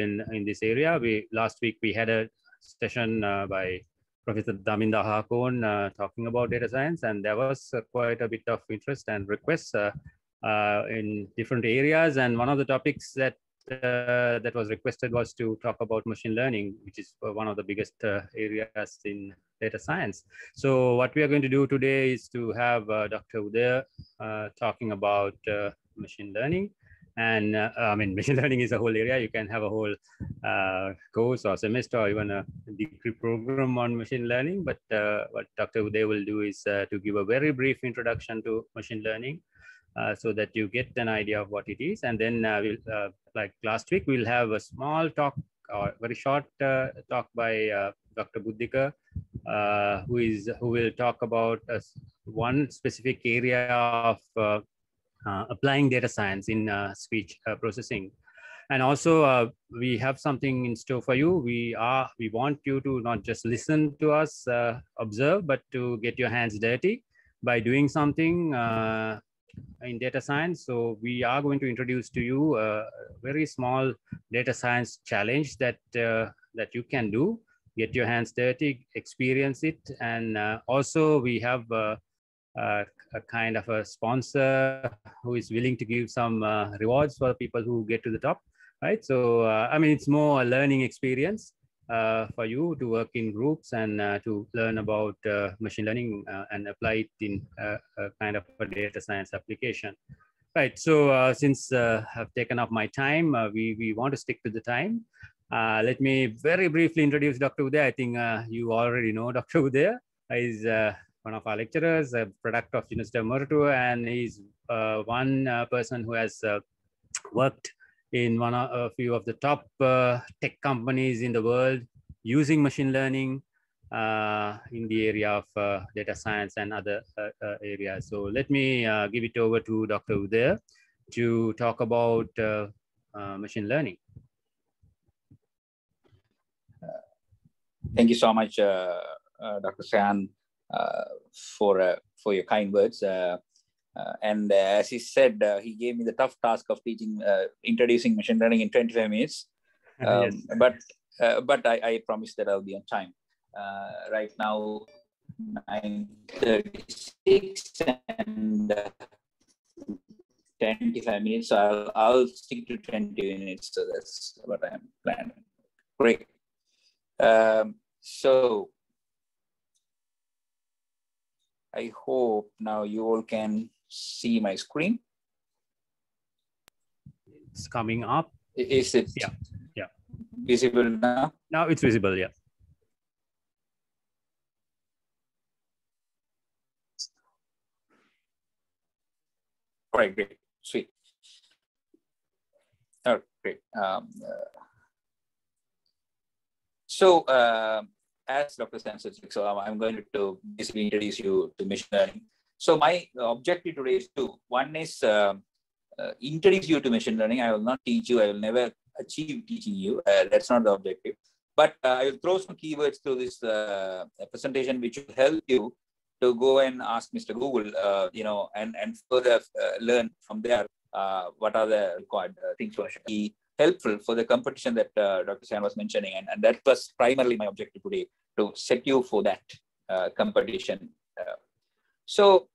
in, in this area. We Last week, we had a session uh, by Professor Daminda Hakon uh, talking about data science, and there was uh, quite a bit of interest and requests uh, uh, in different areas. And one of the topics that that was requested was to talk about machine learning, which is one of the biggest areas in data science. So what we are going to do today is to have Dr. Uday talking about machine learning and uh, I mean, machine learning is a whole area. You can have a whole uh, course or semester or even a degree program on machine learning. But uh, what Dr. Uday will do is uh, to give a very brief introduction to machine learning uh, so that you get an idea of what it is. And then uh, we'll, like last week, we'll have a small talk or very short talk by Dr. Buddhika, who is who will talk about one specific area of applying data science in uh, speech uh, processing. And also, we have something in store for you. We are we want you to not just listen to us, observe, but to get your hands dirty by doing something in data science. So we are going to introduce to you a very small data science challenge that uh, that you can do. Get your hands dirty, experience it, and uh, also we have uh, a kind of a sponsor who is willing to give some uh, rewards for people who get to the top, right? So, uh, I mean, it's more a learning experience uh, for you to work in groups and uh, to learn about uh, machine learning uh, and apply it in a, kind of a data science application. Right, so since I've taken up my time, we, we want to stick to the time. let me very briefly introduce Dr. Uday. I think you already know Dr. Uday. He's one of our lecturers, a product of University of Moratuwa, and he's uh, one uh, person who has uh, worked in one of a few of the top uh, tech companies in the world using machine learning uh, in the area of uh, data science and other areas. So let me give it over to Dr. Uday to talk about machine learning. Thank you so much, Dr. San. Uh, for uh, for your kind words. Uh, and as he said, he gave me the tough task of teaching, introducing machine learning in 25 minutes. Um, yes. But but I, I promise that I'll be on time. right now, 9:36 and. 25 minutes. So I'll, I'll stick to 20 minutes. So that's what I'm planning. Great. Um, so I hope now you all can see my screen. It's coming up. Is it yeah. Yeah. visible now? Now it's visible, yeah. All right, great, sweet. All right, great. Um, uh, so uh, as Dr. Said, so I'm going to basically introduce you to machine learning. So my objective today is to, one is uh, uh, introduce you to machine learning. I will not teach you. I will never achieve teaching you. Uh, that's not the objective. But uh, I will throw some keywords through this uh, presentation, which will help you to go and ask Mr. Google, uh, you know, and, and further learn from there what are the required things for be helpful for the competition that Dr. San was mentioning. And, and that was primarily my objective today to set you for that uh, competition. Uh, so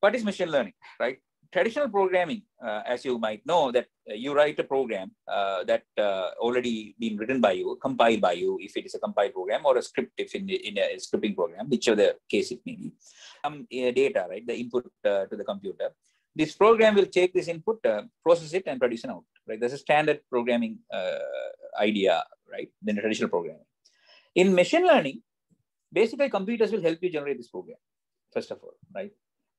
what is machine learning, right? Traditional programming, uh, as you might know, that uh, you write a program uh, that uh, already been written by you, compiled by you, if it is a compiled program, or a script if in, in a scripting program, whichever case it may be. Some data, right, the input to the computer. This program will take this input, process it, and produce an output. Right, that's a standard programming idea, right? The traditional programming. In machine learning, basically computers will help you generate this program, first of all, right?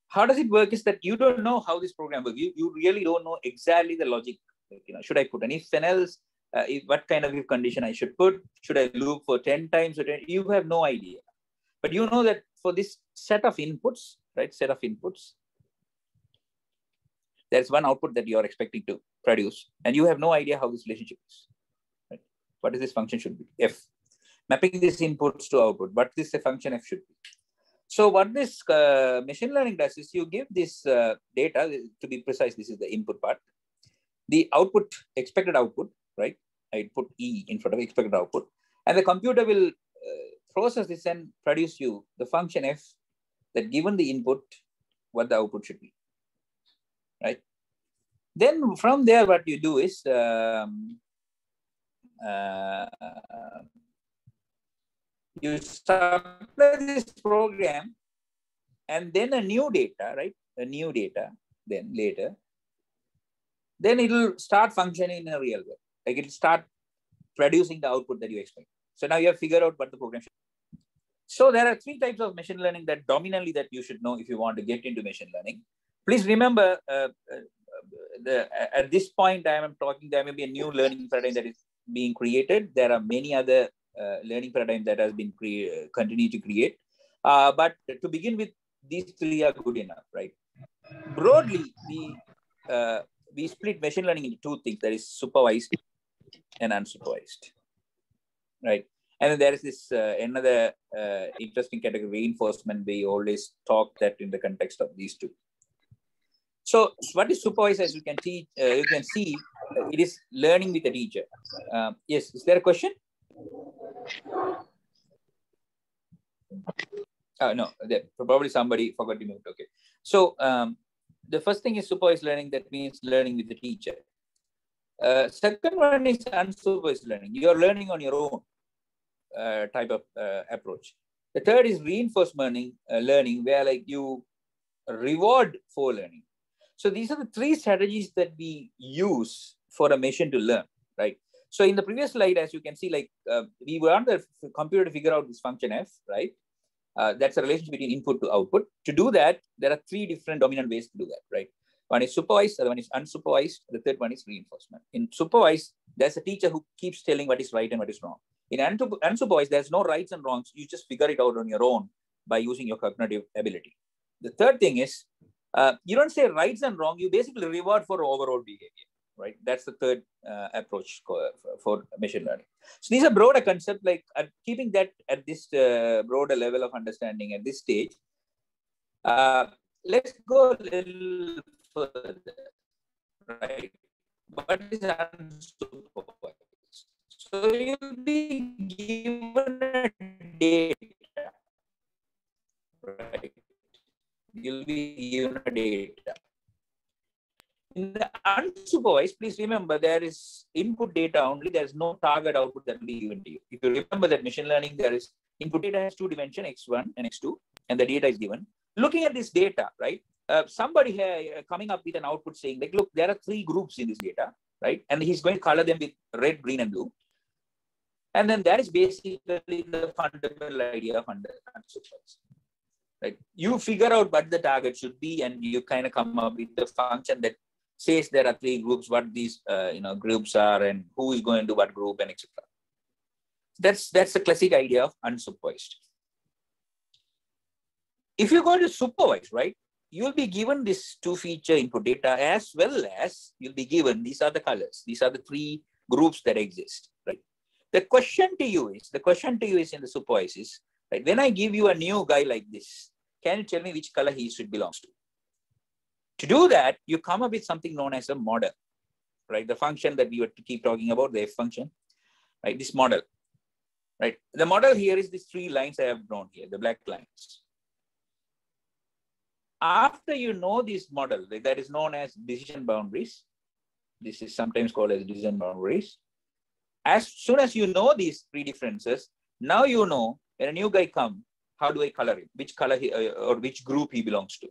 How does it work is that you don't know how this program works. You, you really don't know exactly the logic. Like, you know, should I put an if and else? Uh, if, what kind of if condition I should put? Should I loop for 10 times? Or 10? You have no idea. But you know that for this set of inputs, right, set of inputs, there's one output that you're expecting to produce, and you have no idea how this relationship is. Right? What is this function should be? F mapping these inputs to output. What this function f should be. So what this uh, machine learning does is you give this uh, data, to be precise, this is the input part. The output, expected output, right? I put E in front of expected output. And the computer will uh, process this and produce you the function f that given the input, what the output should be, right? Then from there, what you do is um, uh, you supply this program and then a new data, right? A new data, then later, then it'll start functioning in a real way. Like it'll start producing the output that you expect. So now you have figured out what the program should. So there are three types of machine learning that dominantly that you should know if you want to get into machine learning. Please remember, uh, uh, the, at this point I am talking, there may be a new learning paradigm that is being created. There are many other uh, learning paradigms that has been cre- continue to create. Uh, but to begin with, these three are good enough, right? Broadly, we uh, we split machine learning into two things: that is supervised and unsupervised, right? And then there is this uh, another uh, interesting category reinforcement. We always talk that in the context of these two. So what is supervised? As you can see, uh, you can see, it is learning with a teacher. Um, yes, is there a question? Uh, no, there, probably somebody forgot to mute. Okay. So um, the first thing is supervised learning. That means learning with the teacher. Uh, second one is unsupervised learning. You are learning on your own uh, type of uh, approach. The third is reinforcement learning, uh, learning, where like you reward for learning. So these are the three strategies that we use for a machine to learn, right? So in the previous slide, as you can see, like uh, we want the computer to figure out this function f, right? Uh, that's a relationship between input to output. To do that, there are three different dominant ways to do that, right? One is supervised, the other one is unsupervised, the third one is reinforcement. In supervised, there's a teacher who keeps telling what is right and what is wrong. In unsupervised, there's no rights and wrongs. You just figure it out on your own by using your cognitive ability. The third thing is, uh, you don't say rights and wrong, you basically reward for overall behavior right? That's the third uh, approach for machine learning. So these are broader concepts, like uh, keeping that at this uh, broader level of understanding at this stage. Uh, let's go a little further, right? What is unsupervised? So you'll be given a data, right? You'll be given a data in the unsupervised, please remember there is input data only. There is no target output that will be given to you. If you remember that machine learning, there is input data has two dimension, x1 and x2, and the data is given. Looking at this data, right? Uh, somebody here uh, coming up with an output saying, like, look, there are three groups in this data, right? And he's going to color them with red, green, and blue. And then that is basically the fundamental idea of unsupervised. Right? You figure out what the target should be, and you kind of come up with the function that says there are three groups, what these uh, you know groups are, and who is going to what group, and etc. That's that's the classic idea of unsupervised. If you're going to supervise, right, you'll be given this two-feature input data as well as you'll be given these are the colors. These are the three groups that exist, right? The question to you is the question to you is in the supervise is right. When I give you a new guy like this, can you tell me which color he should belongs to? To do that, you come up with something known as a model, right? The function that we were to keep talking about, the f function, right? This model, right? The model here is these three lines I have drawn here, the black lines. After you know this model, that is known as decision boundaries. This is sometimes called as decision boundaries. As soon as you know these three differences, now you know when a new guy come, how do I color him? Which color he, uh, or which group he belongs to,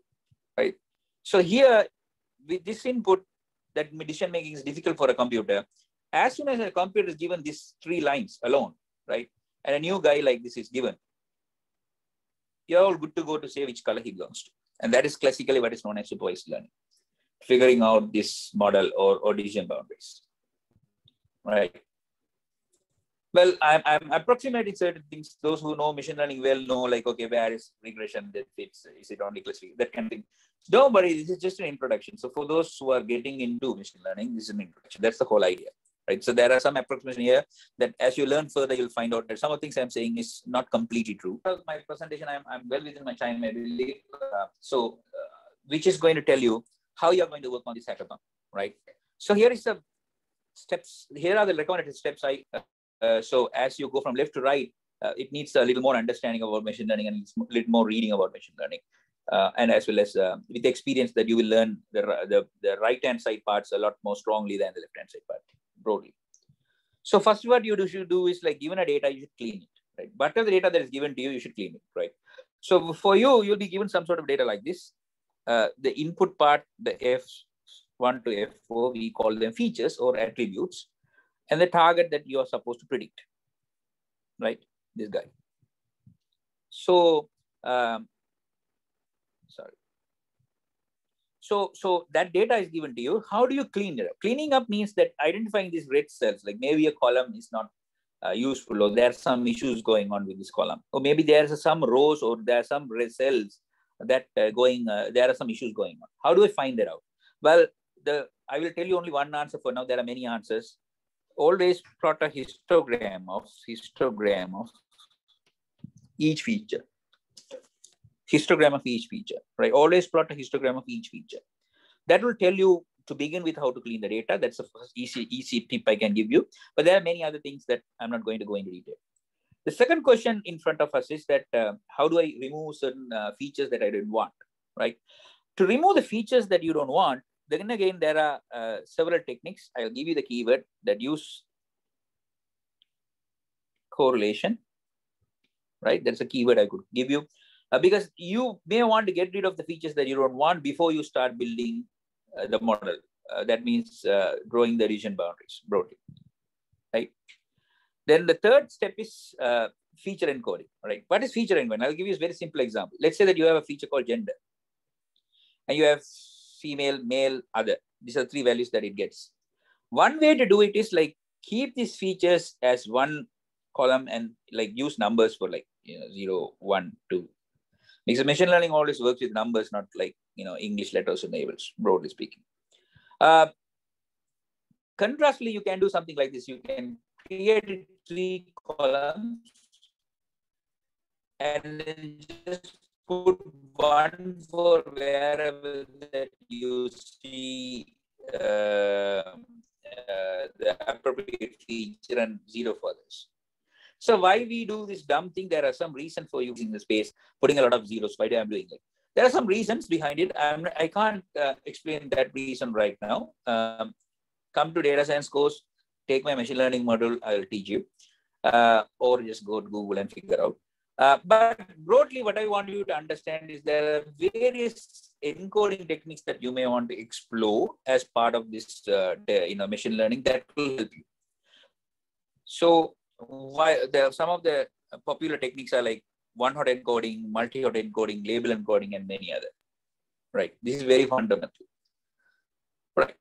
right? So here, with this input, that decision making is difficult for a computer. As soon as a computer is given these three lines alone, right, and a new guy like this is given, you're all good to go to say which color he belongs to. And that is classically what is known as supervised learning, figuring out this model or, or decision boundaries, right? Well, I'm, I'm approximating certain things. Those who know machine learning well know, like, okay, where is regression that fits? Is it only classification? That kind of thing. Don't worry, this is just an introduction. So for those who are getting into machine learning, this is an introduction. That's the whole idea, right? So there are some approximation here that as you learn further, you'll find out that some of the things I'm saying is not completely true. My presentation, I'm, I'm well within my time, I believe. Uh, so uh, which is going to tell you how you're going to work on this hackathon, right? So here is the steps. Here are the recommended steps. I uh, so as you go from left to right, uh, it needs a little more understanding about machine learning and a little more reading about machine learning. Uh, and as well as uh, with the experience that you will learn the, the, the right hand side parts a lot more strongly than the left hand side part broadly. So first what you do, should do is like given a data, you should clean it, right? Whatever the data that is given to you, you should clean it, right? So for you, you'll be given some sort of data like this. Uh, the input part, the F1 to F4, we call them features or attributes, and the target that you are supposed to predict, right? This guy. So, um, sorry. So, so that data is given to you. How do you clean it up? Cleaning up means that identifying these red cells, like maybe a column is not uh, useful or there are some issues going on with this column or maybe there's some rows or there are some red cells that uh, going uh, there are some issues going on how do i find that out well the i will tell you only one answer for now there are many answers always plot a histogram of histogram of each feature histogram of each feature right always plot a histogram of each feature that will tell you to begin with how to clean the data. That's the first easy, easy tip I can give you. But there are many other things that I'm not going to go into detail. The second question in front of us is that uh, how do I remove certain uh, features that I didn't want, right? To remove the features that you don't want, then again, there are uh, several techniques. I'll give you the keyword that use correlation, right? That's a keyword I could give you. Uh, because you may want to get rid of the features that you don't want before you start building uh, the model. Uh, that means uh, drawing the region boundaries broadly, right? Then the third step is feature encoding, right? What is feature encoding? I'll give you a very simple example. Let's say that you have a feature called gender and you have female, male, other. These are three values that it gets. One way to do it is like keep these features as one column and like use numbers for like you know zero, one, two. Because machine learning always works with numbers, not like you know, English letters or labels, broadly speaking. Uh, contrastly, you can do something like this. You can create three columns and then just put one for wherever that you see uh, uh, the appropriate feature and zero for this. So why we do this dumb thing? There are some reason for using the space, putting a lot of zeros. Why do I'm doing it? there are some reasons behind it. I'm, I can't uh, explain that reason right now. Um, come to data science course, take my machine learning module, I'll teach you. Uh, or just go to Google and figure out. Uh, but broadly, what I want you to understand is there are various encoding techniques that you may want to explore as part of this, uh, you know, machine learning that will help you. So, why there some of the popular techniques are like one-hot encoding, multi-hot encoding, label encoding, and many other. Right. This is very fundamental. Right.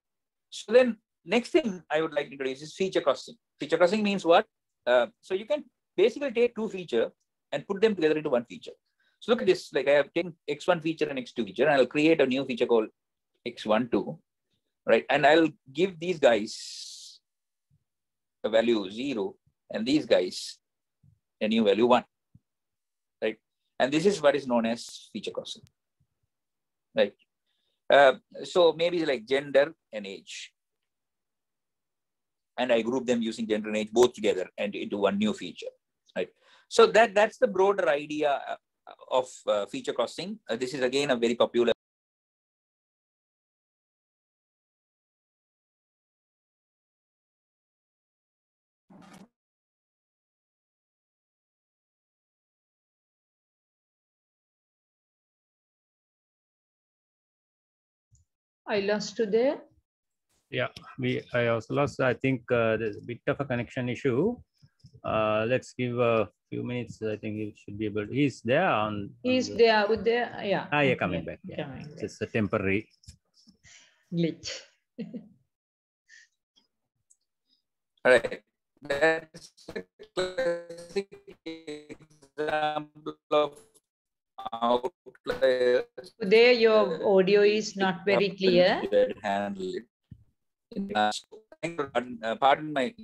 So then next thing I would like to introduce is feature crossing. Feature crossing means what? Uh, so you can basically take two feature and put them together into one feature. So look at this, like I have taken X1 feature and X2 feature, and I'll create a new feature called X12, right? And I'll give these guys a value zero, and these guys a new value one. Right? And this is what is known as feature crossing, right? Uh, so maybe like gender and age. And I group them using gender and age both together and into one new feature, right? So that that's the broader idea uh, of uh, feature crossing. Uh, this is again a very popular I lost you there. Yeah, we I also lost. I think uh, there's a bit of a connection issue. Uh, let's give a few minutes. I think he should be able. To, he's there on. He's on the, there with there. Yeah. Ah, yeah, coming yeah, back. Yeah. Coming back. It's a temporary glitch. All right. That's a classic example of outliers. There, your audio is not very clear. Handle it. Uh, pardon my.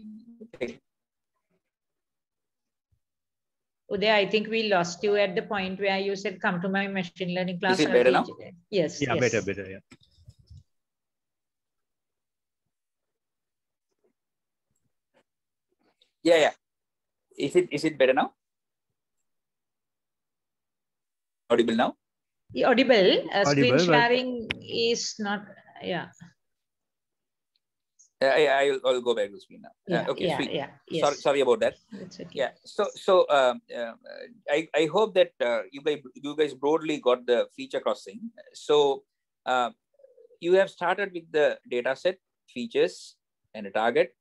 Uday, I think we lost you at the point where you said, "Come to my machine learning class." Is it better now? Yes. Yeah, yes. better, better. Yeah. Yeah, yeah. Is it is it better now? Audible now? Audible, uh, Audible, screen but- sharing is not, yeah, I, I'll, I'll go back to screen now. Uh, yeah, okay, yeah, yeah, yes. Sorry, sorry about that. Okay. Yeah. So, so um, uh, I, I hope that uh, you guys you guys broadly got the feature crossing. So, uh, you have started with the data set features and a target,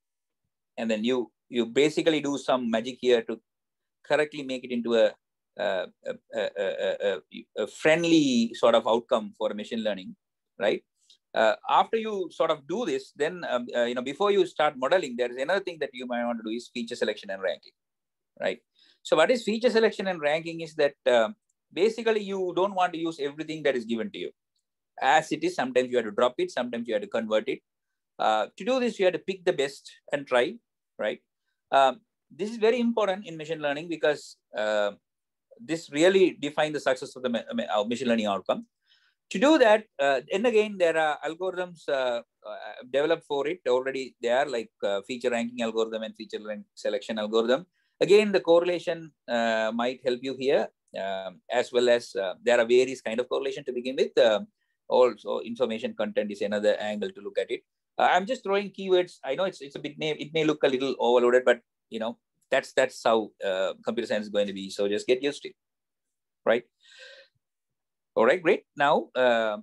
and then you you basically do some magic here to correctly make it into a uh, a, a, a, a, a friendly sort of outcome for machine learning, right? Uh, after you sort of do this, then um, uh, you know before you start modeling, there is another thing that you might want to do is feature selection and ranking, right? So what is feature selection and ranking is that uh, basically you don't want to use everything that is given to you as it is. Sometimes you have to drop it, sometimes you have to convert it. Uh, to do this, you have to pick the best and try, right? Um, this is very important in machine learning because uh, this really defines the success of the ma- ma- machine learning outcome. To do that, uh, and again, there are algorithms uh, uh, developed for it already. They are like uh, feature ranking algorithm and feature rank selection algorithm. Again, the correlation uh, might help you here, um, as well as uh, there are various kind of correlation to begin with. Um also, information content is another angle to look at it. I'm just throwing keywords. I know it's it's a bit may it may look a little overloaded, but you know that's that's how computer science is going to be. So just get used to it, right? All right, great. Now, uh,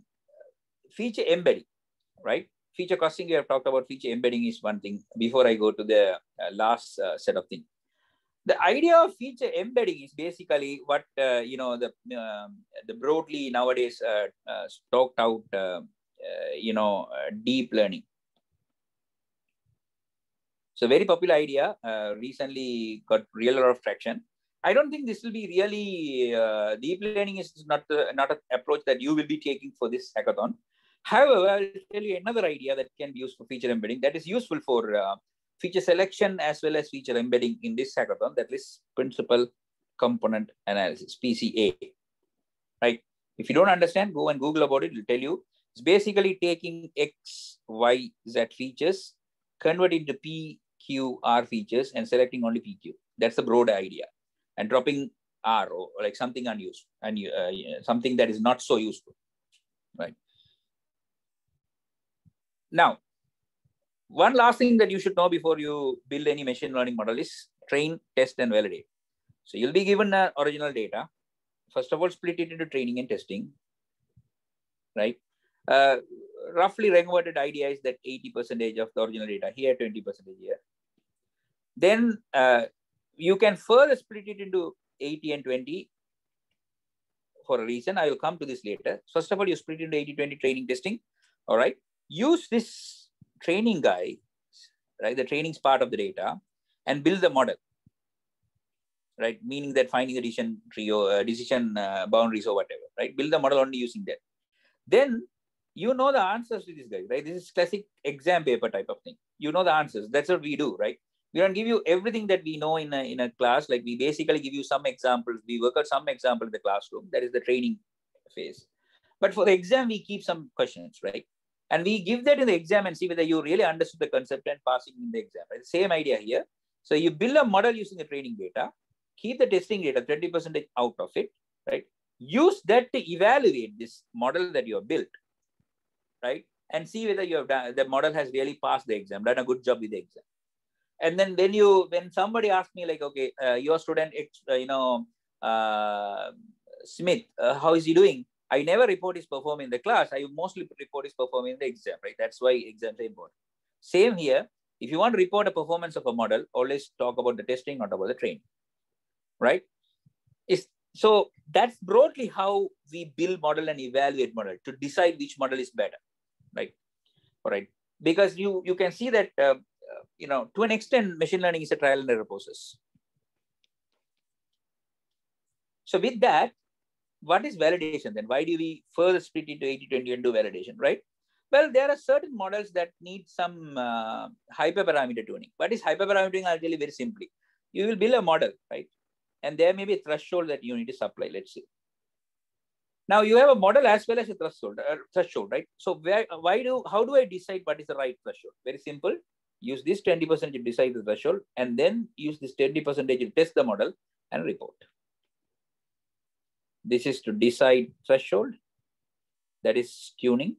feature embedding, right? Feature crossing, we have talked about feature embedding is one thing. Before I go to the uh, last uh, set of things, the idea of feature embedding is basically what uh, you know the um, the broadly nowadays uh, uh, talked out, you know, deep learning. So very popular idea. Recently got real lot of traction. I don't think this will be really uh, deep learning is not uh, not an approach that you will be taking for this hackathon. However, I'll tell you another idea that can be used for feature embedding that is useful for uh, feature selection as well as feature embedding in this hackathon. That is principal component analysis (PCA). Right? If you don't understand, go and Google about it. It'll tell you. It's basically taking X, Y, Z features, convert into P, Q, R features, and selecting only PQ. That's the broad idea and dropping R or like something unused and uh, something that is not so useful, right? Now, one last thing that you should know before you build any machine learning model is train, test, and validate. So you'll be given uh, original data. First of all, split it into training and testing, right? Uh, roughly converted idea is that 80 percentage of the original data here, 20 percentage here. Then uh, you can further split it into 80 and 20 for a reason. I will come to this later. First of all, you split into 80 20 training testing. All right. Use this training guy, right? The training's part of the data and build the model, right? Meaning that finding the decision tree or uh, decision uh, boundaries or whatever, right? Build the model only using that. Then you know the answers to this guy, right? This is classic exam paper type of thing. You know the answers. That's what we do, right? We don't give you everything that we know in a, in a class. Like we basically give you some examples. We work out some example in the classroom. That is the training phase. But for the exam, we keep some questions, right? And we give that in the exam and see whether you really understood the concept and passing in the exam. Right? Same idea here. So you build a model using the training data, keep the testing data 30% out of it, right? Use that to evaluate this model that you have built, right? And see whether you have done, the model has really passed the exam, done a good job with the exam and then when you when somebody asks me like okay uh, your student uh, you know uh, smith uh, how is he doing? I never report his performance in the class. I mostly report his performance in the exam right? That's why exams are important. Same here. If you want to report a performance of a model always talk about the testing not about the training right? Is so that's broadly how we build model and evaluate model to decide which model is better right? All right. Because you you can see that uh, you know, to an extent, machine learning is a trial and error process. So with that, what is validation then? Why do we further split into 80-20 and do validation, right? Well, there are certain models that need some uh, hyperparameter tuning. What is hyperparameter tuning? I'll tell you very simply. You will build a model, right? And there may be a threshold that you need to supply, let's say. Now you have a model as well as a threshold, uh, threshold, right? So where, why do, how do I decide what is the right threshold? Very simple use this 20% to decide the threshold, and then use this 20% to test the model and report. This is to decide threshold, that is tuning.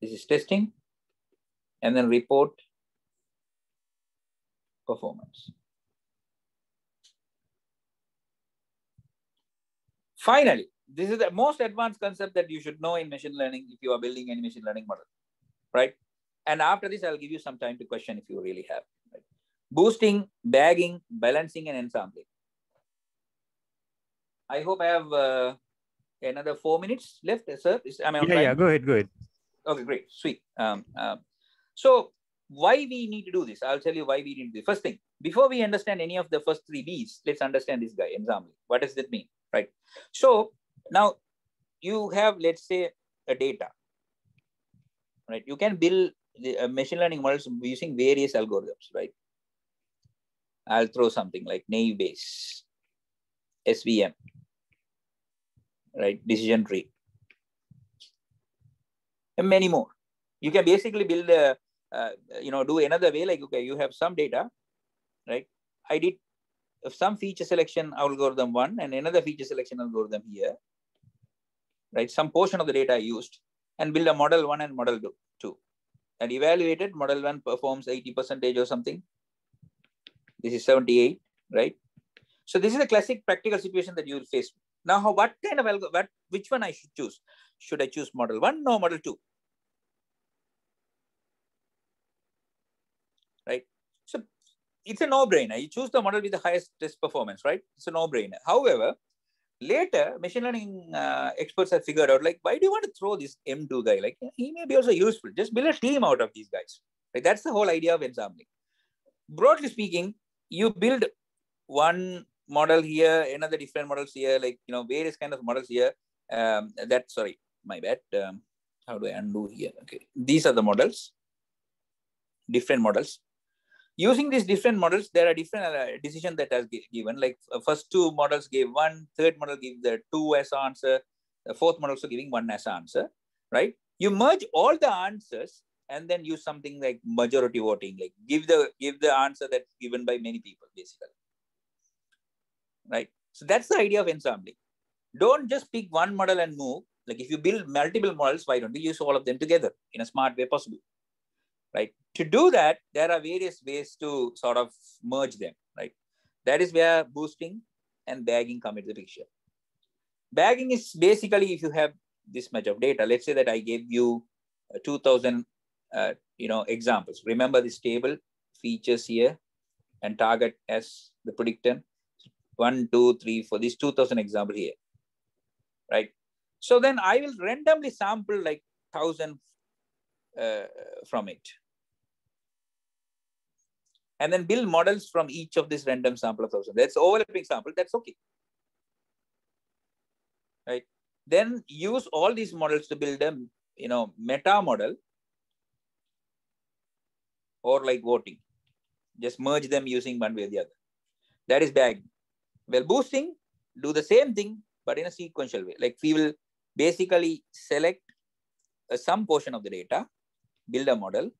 This is testing, and then report performance. Finally, this is the most advanced concept that you should know in machine learning if you are building any machine learning model, right? And after this, I'll give you some time to question if you really have. Right? Boosting, bagging, balancing, and ensembling. I hope I have uh, another four minutes left, sir. Is, am I yeah, yeah, go ahead, go ahead. Okay, great, sweet. Um, um, so why we need to do this? I'll tell you why we need to do this. First thing, before we understand any of the first three B's, let's understand this guy, ensembling. What does that mean, right? So now you have, let's say, a data, right? You can build the uh, machine learning models using various algorithms, right? I'll throw something like naive Bayes, SVM, right? Decision tree, and many more. You can basically build a, uh, you know, do another way like, okay, you have some data, right? I did some feature selection algorithm one and another feature selection algorithm here, right? Some portion of the data I used and build a model one and model two and evaluated model one performs 80 percentage or something. This is 78, right? So this is a classic practical situation that you will face. Now, how, what kind of algo, what, which one I should choose? Should I choose model one or model two? Right. So it's a no-brainer. You choose the model with the highest test performance, right? It's a no-brainer. However, later machine learning uh, experts have figured out like why do you want to throw this m2 guy? Like he may be also useful. Just build a team out of these guys. Like that's the whole idea of ensembling broadly speaking you build one model here another different models here like you know various kind of models here. Um that sorry my bad. Um, how do i undo here? Okay. These are the models. Different models using these different models, there are different uh, decisions that are given. Like uh, first two models gave one, third model gave the two as answer, the fourth model also giving one as answer, right? You merge all the answers and then use something like majority voting, like give the give the answer that's given by many people, basically. Right. So that's the idea of ensembling. Don't just pick one model and move. Like if you build multiple models, why don't we use all of them together in a smart way possible? right? To do that, there are various ways to sort of merge them, right? That is where boosting and bagging come into the picture. Bagging is basically if you have this much of data, let's say that I gave you uh, 2000, uh, you know, examples. Remember this table features here and target as the predictor. One, two, three, for this 2000 example here, right? So then I will randomly sample like 1000 uh, from it and then build models from each of this random sample of thousand. That's overlapping sample, that's okay. Right. Then use all these models to build a you know meta model or like voting. Just merge them using one way or the other. That is bag. Well, boosting, do the same thing, but in a sequential way. Like we will basically select a, some portion of the data, build a model,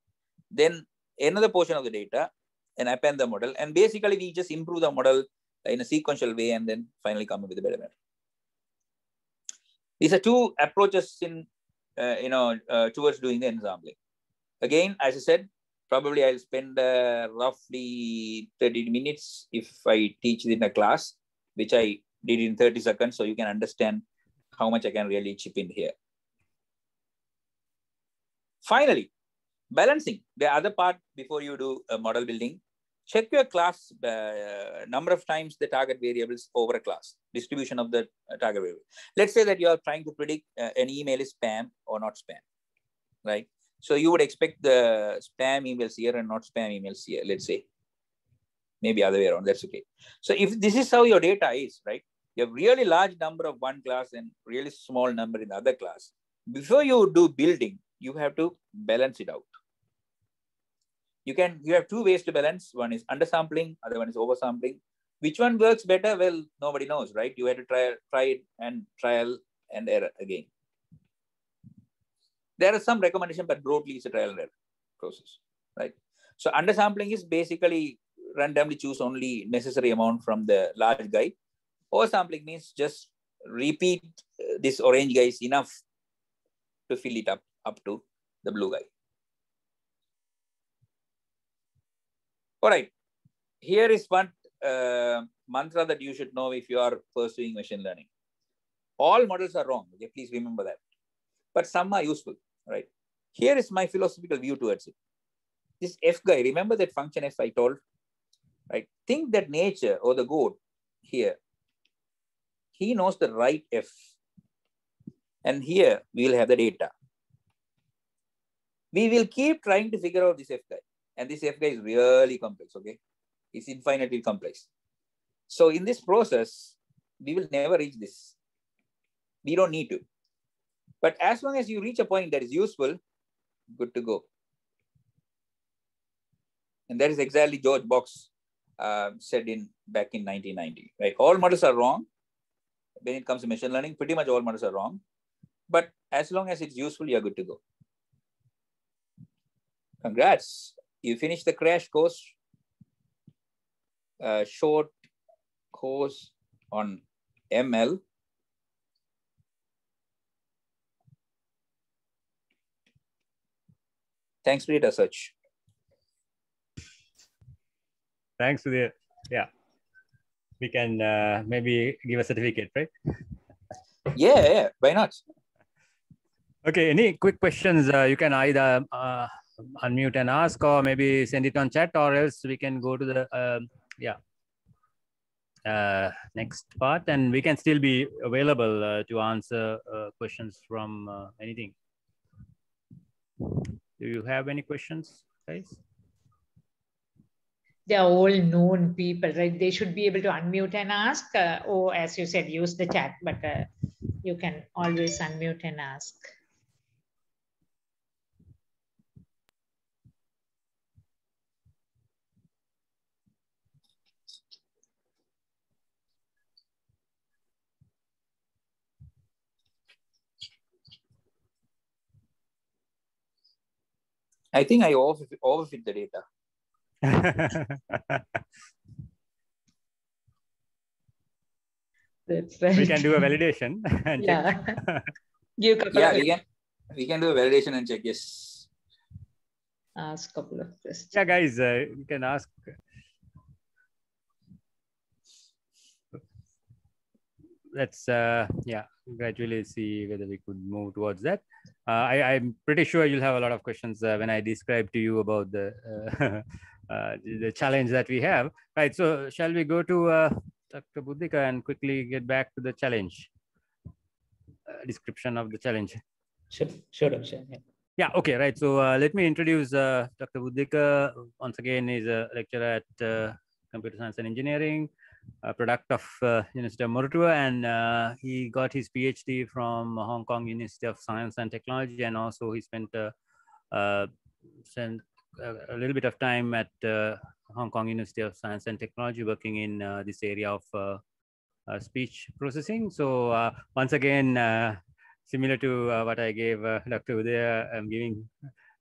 then another portion of the data, and append the model. And basically, we just improve the model in a sequential way and then finally come up with a better model. These are two approaches in, uh, you know, uh, towards doing the ensembling. Again, as I said, probably I'll spend uh, roughly 30 minutes if I teach it in a class, which I did in 30 seconds, so you can understand how much I can really chip in here. Finally, balancing the other part before you do a model building check your class uh, number of times the target variables over a class, distribution of the uh, target variable. Let's say that you are trying to predict uh, an email is spam or not spam, right? So you would expect the spam emails here and not spam emails here, let's say. Maybe other way around, that's okay. So if this is how your data is, right? You have really large number of one class and really small number in the other class. Before you do building, you have to balance it out you can you have two ways to balance one is undersampling other one is oversampling which one works better well nobody knows right you have to try try it and trial and error again there are some recommendation but broadly it's a trial and error process right? So undersampling is basically randomly choose only necessary amount from the large guy. Oversampling means just repeat uh, this orange guy is enough to fill it up up to the blue guy. All right, here is one uh, mantra that you should know if you are pursuing machine learning. All models are wrong. Okay, please remember that. But some are useful, right? Here is my philosophical view towards it. This f guy, remember that function f I told, right? Think that nature or the God here, he knows the right f. And here we will have the data. We will keep trying to figure out this f guy. And this f is really complex, okay? It's infinitely complex. So in this process, we will never reach this. We don't need to. But as long as you reach a point that is useful, good to go. And that is exactly George Box uh, said in back in 1990. Right, all models are wrong when it comes to machine learning. Pretty much all models are wrong, but as long as it's useful, you're good to go. Congrats! You finish the crash course. Uh, short course on ML. Thanks, DataSEARCH. Thanks the, yeah. We can uh, maybe give a certificate, right? Yeah, yeah, why not? Okay, any quick questions? Uh, you can either uh, unmute and ask, or maybe send it on chat, or else we can go to the, um, yeah, uh, next part, and we can still be available uh, to answer uh, questions from uh, anything. Do you have any questions, guys? They're all known people, right? They should be able to unmute and ask, uh, or as you said, use the chat, but uh, you can always unmute and ask. I think I overfit, overfit the data. That's right. we can do a validation and check. yeah. Give couple Yeah, we can we can do a validation and check. Yes. ask couple of questions. Yeah, guys, uh, you can ask. Let's, uh, yeah, gradually see whether we could move towards that. Uh, I, I'm pretty sure you'll have a lot of questions uh, when I describe to you about the uh, uh, the challenge that we have. Right. So, shall we go to uh, Dr. Buddhika and quickly get back to the challenge uh, description of the challenge? Sure, sure, sure. Yeah. Yeah, okay, right. So uh, let me introduce uh, Dr. Buddhika. Once again, he's a lecturer at uh, Computer Science and Engineering, a product of uh, University of Moratuwa, and uh, he got his PhD from Hong Kong University of Science and Technology, and also he spent, uh, uh, spent a little bit of time at uh, Hong Kong University of Science and Technology, working in uh, this area of speech processing. So once again, similar to what I gave Dr. Udaya, I'm giving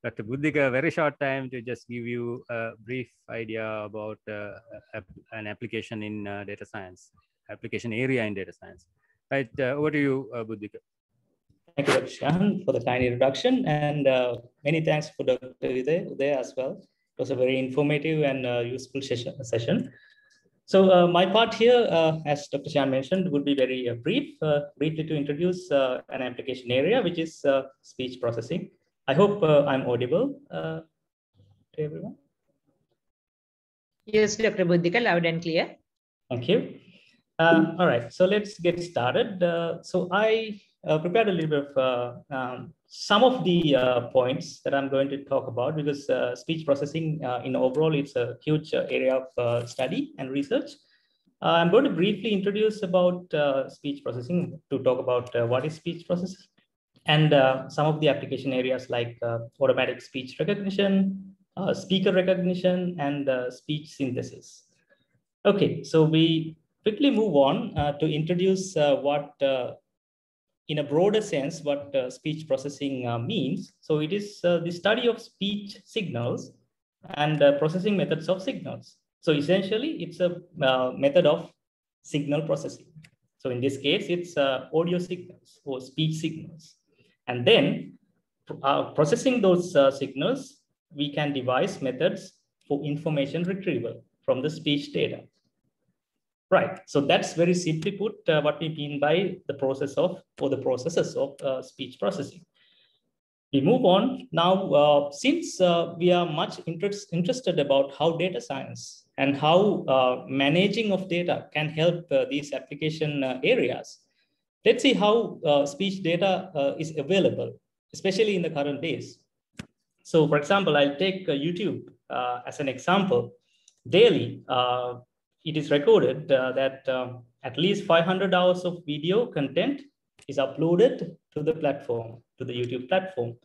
Dr. Buddhika very short time to just give you a brief idea about uh, an application in uh, data science, application area in data science. Right, uh, over to you, uh, Buddhika. Thank you, Dr. Shan, for the kind introduction, and uh, many thanks for Dr. Uday, Uday as well. It was a very informative and uh, useful session. So uh, my part here, uh, as Dr. Shan mentioned, would be very brief, briefly to introduce an application area, which is speech processing. I hope uh, I'm audible uh, to everyone. Yes, Dr. Buddhika, loud and clear. Thank you. Uh, all right, so let's get started. Uh, so I uh, prepared a little bit of uh, um, some of the uh, points that I'm going to talk about because uh, speech processing uh, in overall, it's a huge uh, area of uh, study and research. Uh, I'm going to briefly introduce about uh, speech processing to talk about uh, what is speech processing and uh, some of the application areas like uh, automatic speech recognition, uh, speaker recognition, and uh, speech synthesis. Okay, so we quickly move on uh, to introduce uh, what, in a broader sense, what speech processing means. So it is the study of speech signals and processing methods of signals. So essentially, it's a method of signal processing. So in this case, it's audio signals or speech signals. And then uh, processing those uh, signals, we can devise methods for information retrieval from the speech data. Right, so that's very simply put uh, what we mean by the process of, or the processes of uh, speech processing. We move on now, uh, since uh, we are much interest, interested about how data science and how managing of data can help these application areas. Let's see how speech data is available, especially in the current days. So for example, I'll take YouTube as an example. Daily, it is recorded uh, that um, at least 500 hours of video content is uploaded to the platform, to the YouTube platform.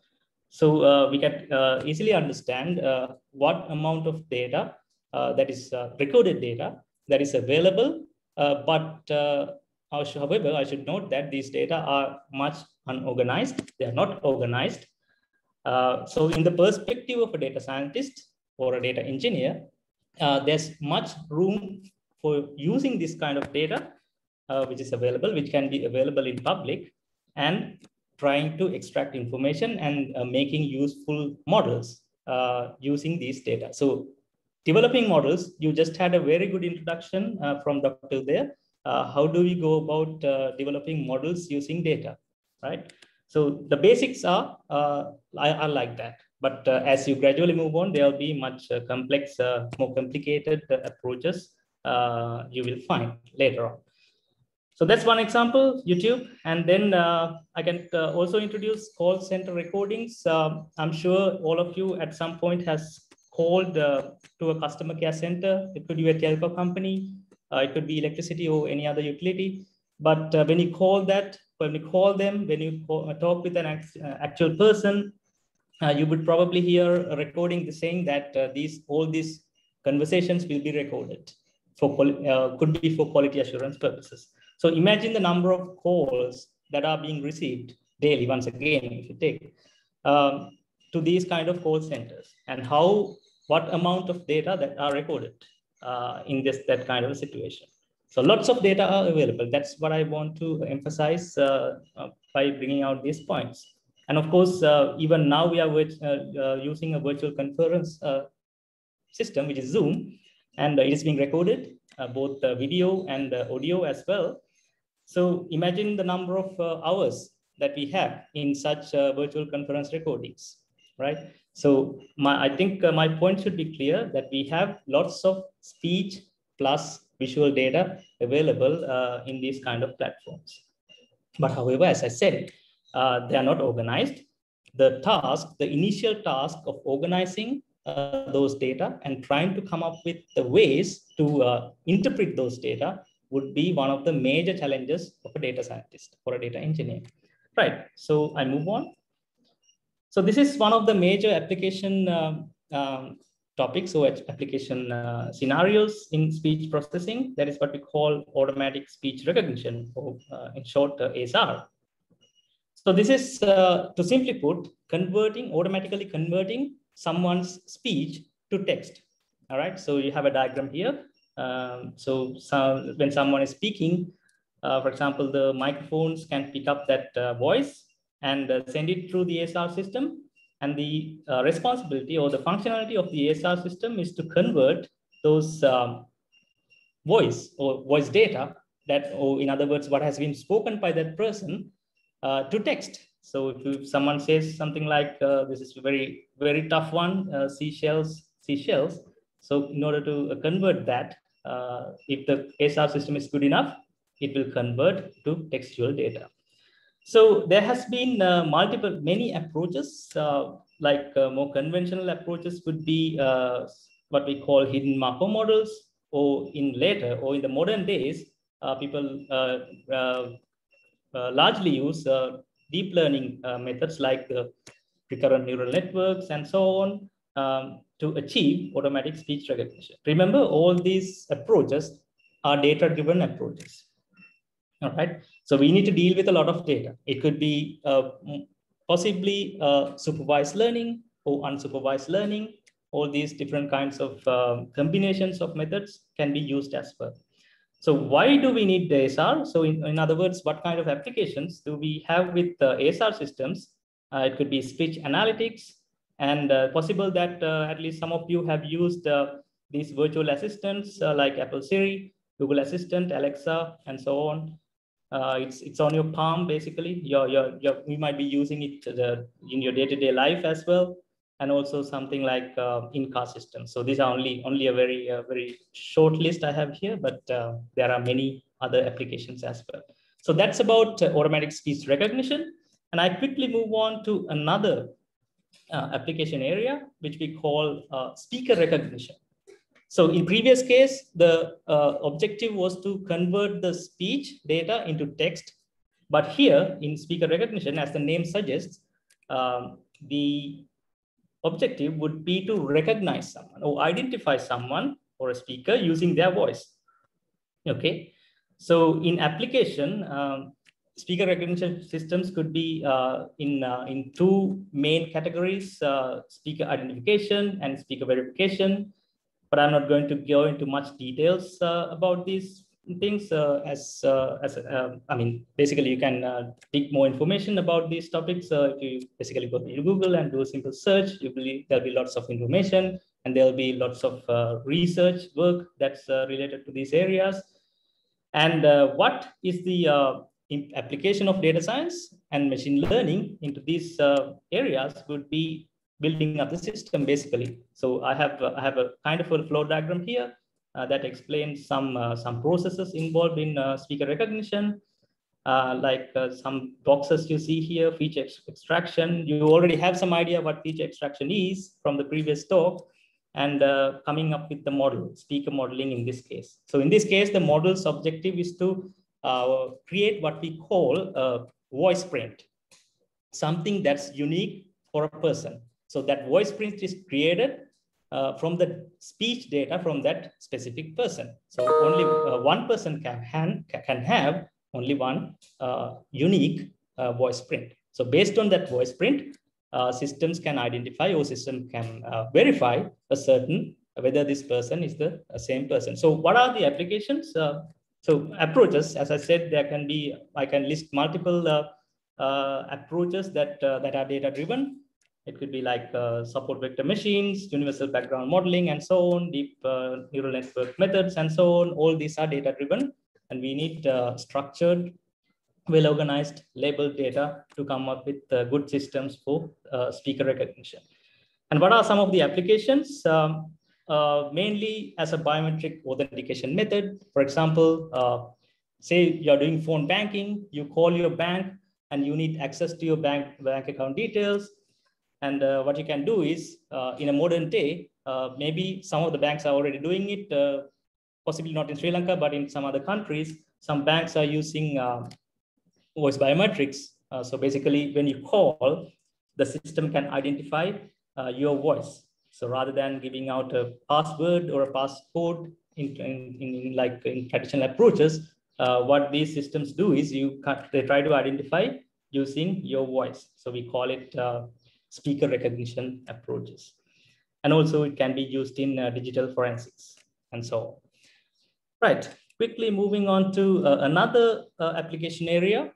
So uh, we can uh, easily understand uh, what amount of data uh, that is uh, recorded data that is available. but however, I should note that these data are much unorganized. They are not organized. so in the perspective of a data scientist or a data engineer, uh, there's much room for using this kind of data, uh, which is available, which can be available in public, and trying to extract information and uh, making useful models uh, using these data. So developing models, you just had a very good introduction uh, from Dr. there. How do we go about developing models using data, right? So the basics are, I, I like that. But uh, as you gradually move on, there will be much uh, complex, uh, more complicated approaches you will find later on. So that's one example, YouTube. And then uh, I can uh, also introduce call center recordings. Uh, I'm sure all of you at some point has called to a customer care center. It could be a telco company. It could be electricity or any other utility. But when you call that, when you call them, when you call, talk with an actual person, uh, you would probably hear a recording saying that uh, these all these conversations will be recorded for uh, could be for quality assurance purposes. So imagine the number of calls that are being received daily. Once again, if you take um, to these kind of call centers and how what amount of data that are recorded uh, in this that kind of a situation. So lots of data are available. That's what I want to emphasize uh, by bringing out these points. And of course, uh, even now we are uh, uh, using a virtual conference system, which is Zoom, and it is being recorded, both the video and audio as well. So imagine the number of hours that we have in such virtual conference recordings, right? So my, I think uh, my point should be clear that we have lots of speech plus visual data available uh, in these kind of platforms. But however, as I said, uh, they are not organized. The task, the initial task of organizing uh, those data and trying to come up with the ways to uh, interpret those data would be one of the major challenges of a data scientist or a data engineer. Right, so I move on. So this is one of the major application um, um, topics or application uh, scenarios in speech processing. That is what we call automatic speech recognition, or uh, in short, uh, ASR. So this is, uh, to simply put, converting, automatically converting someone's speech to text. All right, so you have a diagram here. Um, so some, when someone is speaking, uh, for example, the microphones can pick up that uh, voice and uh, send it through the ASR system. And the uh, responsibility or the functionality of the ASR system is to convert those um, voice or voice data that, or in other words, what has been spoken by that person uh, to text. So if, someone says something like, uh, this is a very, very tough one, uh, seashells, seashells. So in order to convert that, uh, if the ASR system is good enough, it will convert to textual data. So there has been uh, multiple, many approaches, uh, like more conventional approaches would be what we call hidden Markov models, or in later, or in the modern days, people uh, largely use uh, deep learning uh, methods like the recurrent neural networks and so on um, to achieve automatic speech recognition. Remember, all these approaches are data-driven approaches. All right. So we need to deal with a lot of data. It could be uh, possibly uh, supervised learning or unsupervised learning. all these different kinds of uh, combinations of methods can be used as well. So why do we need the ASR? So in, in other words, what kind of applications do we have with the ASR systems? Uh, it could be speech analytics and uh, possible that uh, at least some of you have used these virtual assistants like Apple Siri, Google Assistant, Alexa, and so on. Uh, it's it's on your palm basically. You're, you're, you're, might be using it the, in your day-to-day life as well and also something like uh, in-car systems. So these are only only a very uh, very short list I have here, but uh, there are many other applications as well. So that's about uh, automatic speech recognition. And I quickly move on to another uh, application area, which we call uh, speaker recognition. So in previous case, the objective was to convert the speech data into text. But here in speaker recognition, as the name suggests, um, the objective would be to recognize someone or identify someone or a speaker using their voice. Okay, so in application, um, speaker recognition systems could be uh, in, uh, in two main categories, uh, speaker identification and speaker verification. But I'm not going to go into much details uh, about these things uh, as uh, as uh, I mean, basically you can uh, dig more information about these topics. Uh, if you basically go to Google and do a simple search, you believe there'll be lots of information and there'll be lots of uh, research work that's related to these areas. And what is the application of data science and machine learning into these areas would be building up the system basically. So I have I have a kind of a flow diagram here uh, that explains some uh, some processes involved in uh, speaker recognition, like some boxes you see here, feature ex extraction. You already have some idea what feature extraction is from the previous talk and uh, coming up with the model, speaker modeling in this case. So in this case, the model's objective is to uh, create what we call a voice print, something that's unique for a person. So that voice print is created uh, from the speech data from that specific person. So only uh, one person can, hand, can have only one uh, unique uh, voice print. So based on that voice print, uh, systems can identify or system can uh, verify a certain whether this person is the same person. So what are the applications? so approaches, as I said, there can be, I can list multiple approaches that, that are data driven. It could be like uh, support vector machines, universal background modeling, and so on, deep uh, neural network methods, and so on. All these are data driven, and we need uh, structured, well organized, labeled data to come up with uh, good systems for uh, speaker recognition. And what are some of the applications? Um, uh, mainly as a biometric authentication method. For example, say you're doing phone banking, you call your bank and you need access to your bank, bank account details and uh, what you can do is, uh, in a modern day, uh, maybe some of the banks are already doing it, uh, possibly not in Sri Lanka, but in some other countries, some banks are using uh, voice biometrics. Uh, so basically, when you call, the system can identify your voice. So rather than giving out a password or a passcode in, in, in like in traditional approaches, what these systems do is you they try to identify using your voice. So we call it speaker recognition approaches. And also it can be used in uh, digital forensics and so on. Right, quickly moving on to uh, another uh, application area,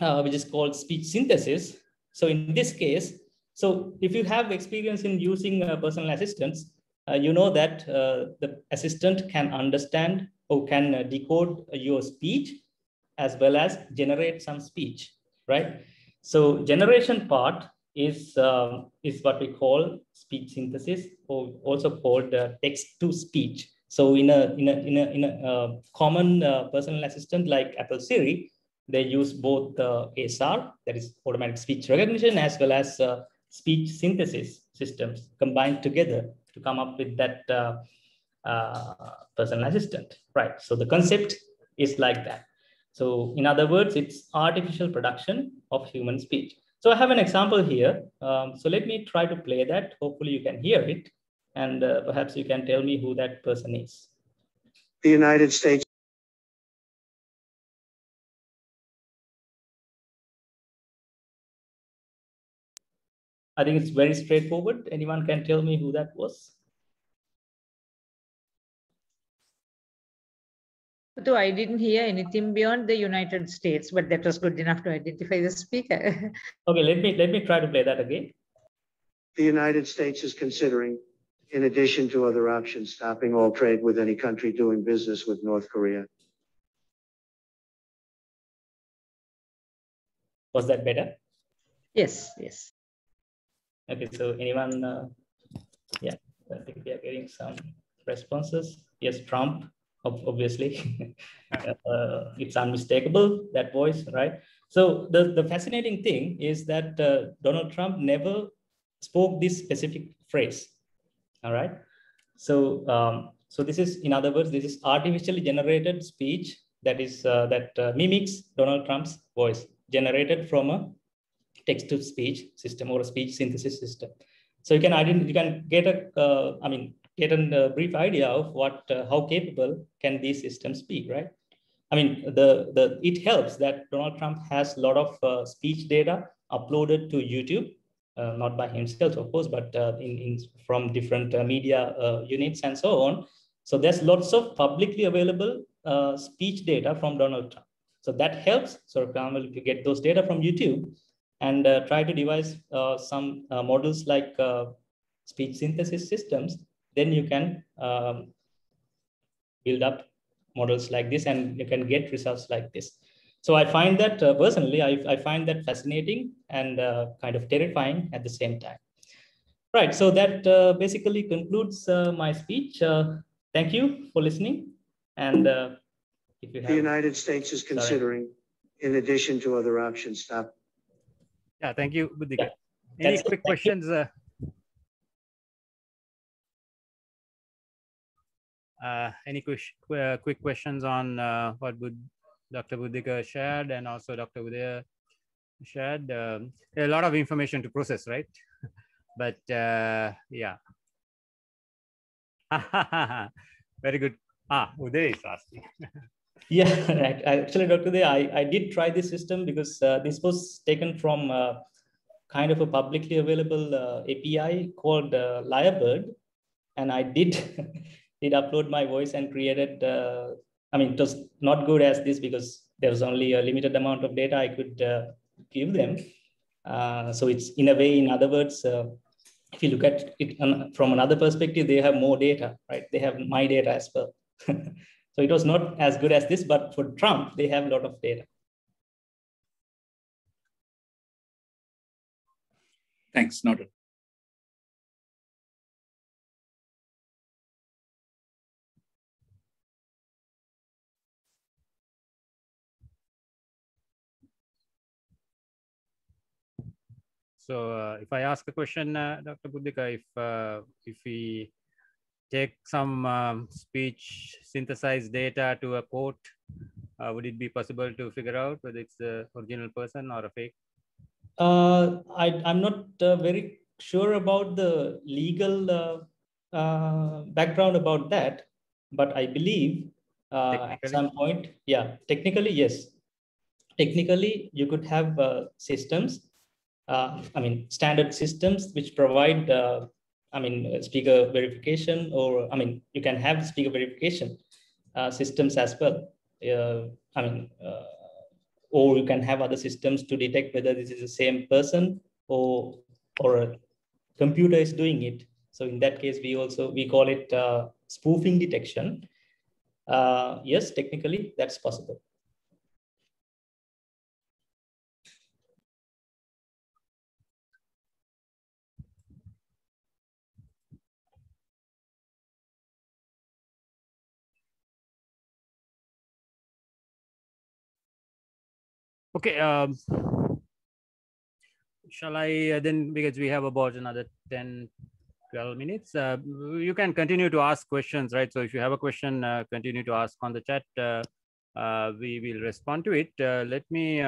uh, which is called speech synthesis. So in this case, so if you have experience in using uh, personal assistants, uh, you know that the assistant can understand or can decode your speech as well as generate some speech, right? So generation part is, uh, is what we call speech synthesis, or also called uh, text to speech. So in a, in a, in a, in a uh, common uh, personal assistant like Apple Siri, they use both the ASR, that is automatic speech recognition, as well as uh, speech synthesis systems combined together to come up with that uh, personal assistant, right? So the concept is like that. So in other words, it's artificial production of human speech. So I have an example here. Um, so let me try to play that. Hopefully you can hear it. And uh, perhaps you can tell me who that person is. The United States I think it's very straightforward. Anyone can tell me who that was? Though I didn't hear anything beyond the United States, but that was good enough to identify the speaker. okay, let me let me try to play that again. The United States is considering, in addition to other options, stopping all trade with any country doing business with North Korea. Was that better? Yes, yes. Okay, so anyone? Uh, yeah, I think we are getting some responses. Yes, Trump, obviously. uh, it's unmistakable, that voice, right? So the, the fascinating thing is that uh, Donald Trump never spoke this specific phrase, all right? So, um, so this is, in other words, this is artificially generated speech that is uh, that uh, mimics Donald Trump's voice generated from a text-to-speech system or a speech synthesis system. So you can identify, you can get a, uh, I mean, get a brief idea of what, uh, how capable can these systems be, right? I mean, the, the, it helps that Donald Trump has a lot of uh, speech data uploaded to YouTube, uh, not by himself, of course, but uh, in, in, from different uh, media units and so on. So there's lots of publicly available speech data from Donald Trump. So that helps. So example, if you get those data from YouTube and uh, try to devise uh, some uh, models like uh, speech synthesis systems, then you can um, build up models like this and you can get results like this. So I find that uh, personally, I, I, find that fascinating and uh, kind of terrifying at the same time. Right, so that basically concludes my speech. thank you for listening. And if you have, The United States is considering, in addition to other options, stop. Yeah, thank you, Buddhika. Any That's quick Thank you. questions? Any quick, uh, quick questions on uh, what Dr. Buddhika shared and also Dr. Udaya shared? Um, a lot of information to process, right? but uh, yeah. Very good. Ah, Uday is asking. Yeah. Actually, Dr. Day, I, I did try this system because uh, this was taken from uh, kind of a publicly available uh, API called uh, Lyrebird. And I did, did upload my voice and created, uh, I mean, it was not good as this because there was only a limited amount of data I could uh, give them. Uh, so it's in a way, in other words, uh, if you look at it from another perspective, they have more data, right? They have my data as well. So it was not as good as this, but for Trump, they have a lot of data. Thanks. Noted. So uh, if I ask a question, uh, Dr. Buddhika, if uh, if we take some um, speech synthesized data to a court, uh, would it be possible to figure out whether it's the original person or a fake? Uh, I, I'm not uh, very sure about the legal uh, uh, background about that, but I believe uh, at some point, yeah, technically, yes. Technically, you could have uh, systems, uh, I mean, standard systems which provide, uh, I mean, uh, speaker verification, or I mean, you can have speaker verification uh, systems as well. Uh, I mean, uh, or you can have other systems to detect whether this is the same person or or a computer is doing it. So in that case, we also we call it spoofing detection. Yes, technically that's possible. Okay. Um, shall I uh, then, because we have about another 10, 12 minutes, uh, you can continue to ask questions, right? So if you have a question, uh, continue to ask on the chat. Uh, uh, we will respond to it. Uh, let me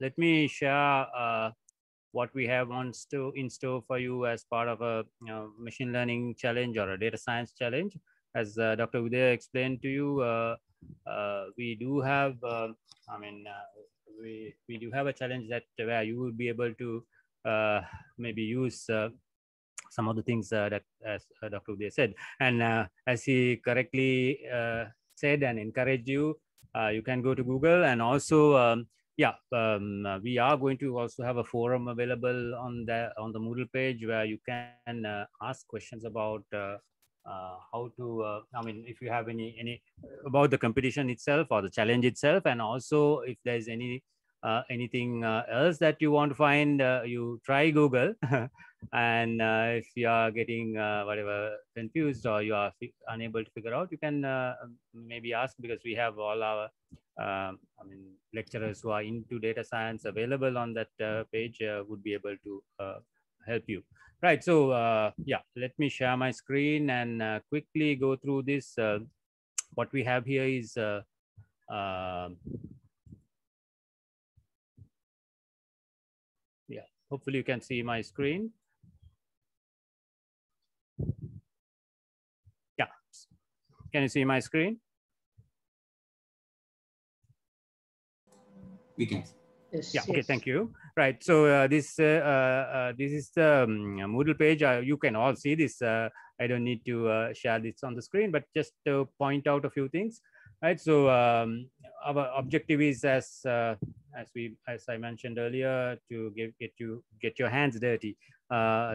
let me share what we have on store in store for you as part of a you know, machine learning challenge or a data science challenge. As Dr. Uday explained to you, we do have, I mean, we, we do have a challenge that where you will be able to maybe use some of the things that as Dr. Uday said. And as he correctly said and encouraged you, you can go to Google and also um, yeah, um, uh, we are going to also have a forum available on the on the Moodle page where you can uh, ask questions about uh, uh how to. Uh, I mean, if you have any any about the competition itself or the challenge itself, and also if there's any uh, anything else that you want to find, you try Google. and if you are getting whatever confused or you are unable to figure out, you can maybe ask because we have all our um, I mean, lecturers who are into data science available on that uh, page uh, would be able to uh, help you. Right, so uh, yeah, let me share my screen and uh, quickly go through this. Uh, what we have here is um, yeah, hopefully you can see my screen. Yeah, can you see my screen? we can. Yes, yeah. Yes. Okay. Thank you. Right. So uh, this uh, uh, this is the um, Moodle page. Uh, you can all see this. Uh, I don't need to uh, share this on the screen, but just to point out a few things. Right. So um, our objective is as as we as I mentioned earlier to give get you get your hands dirty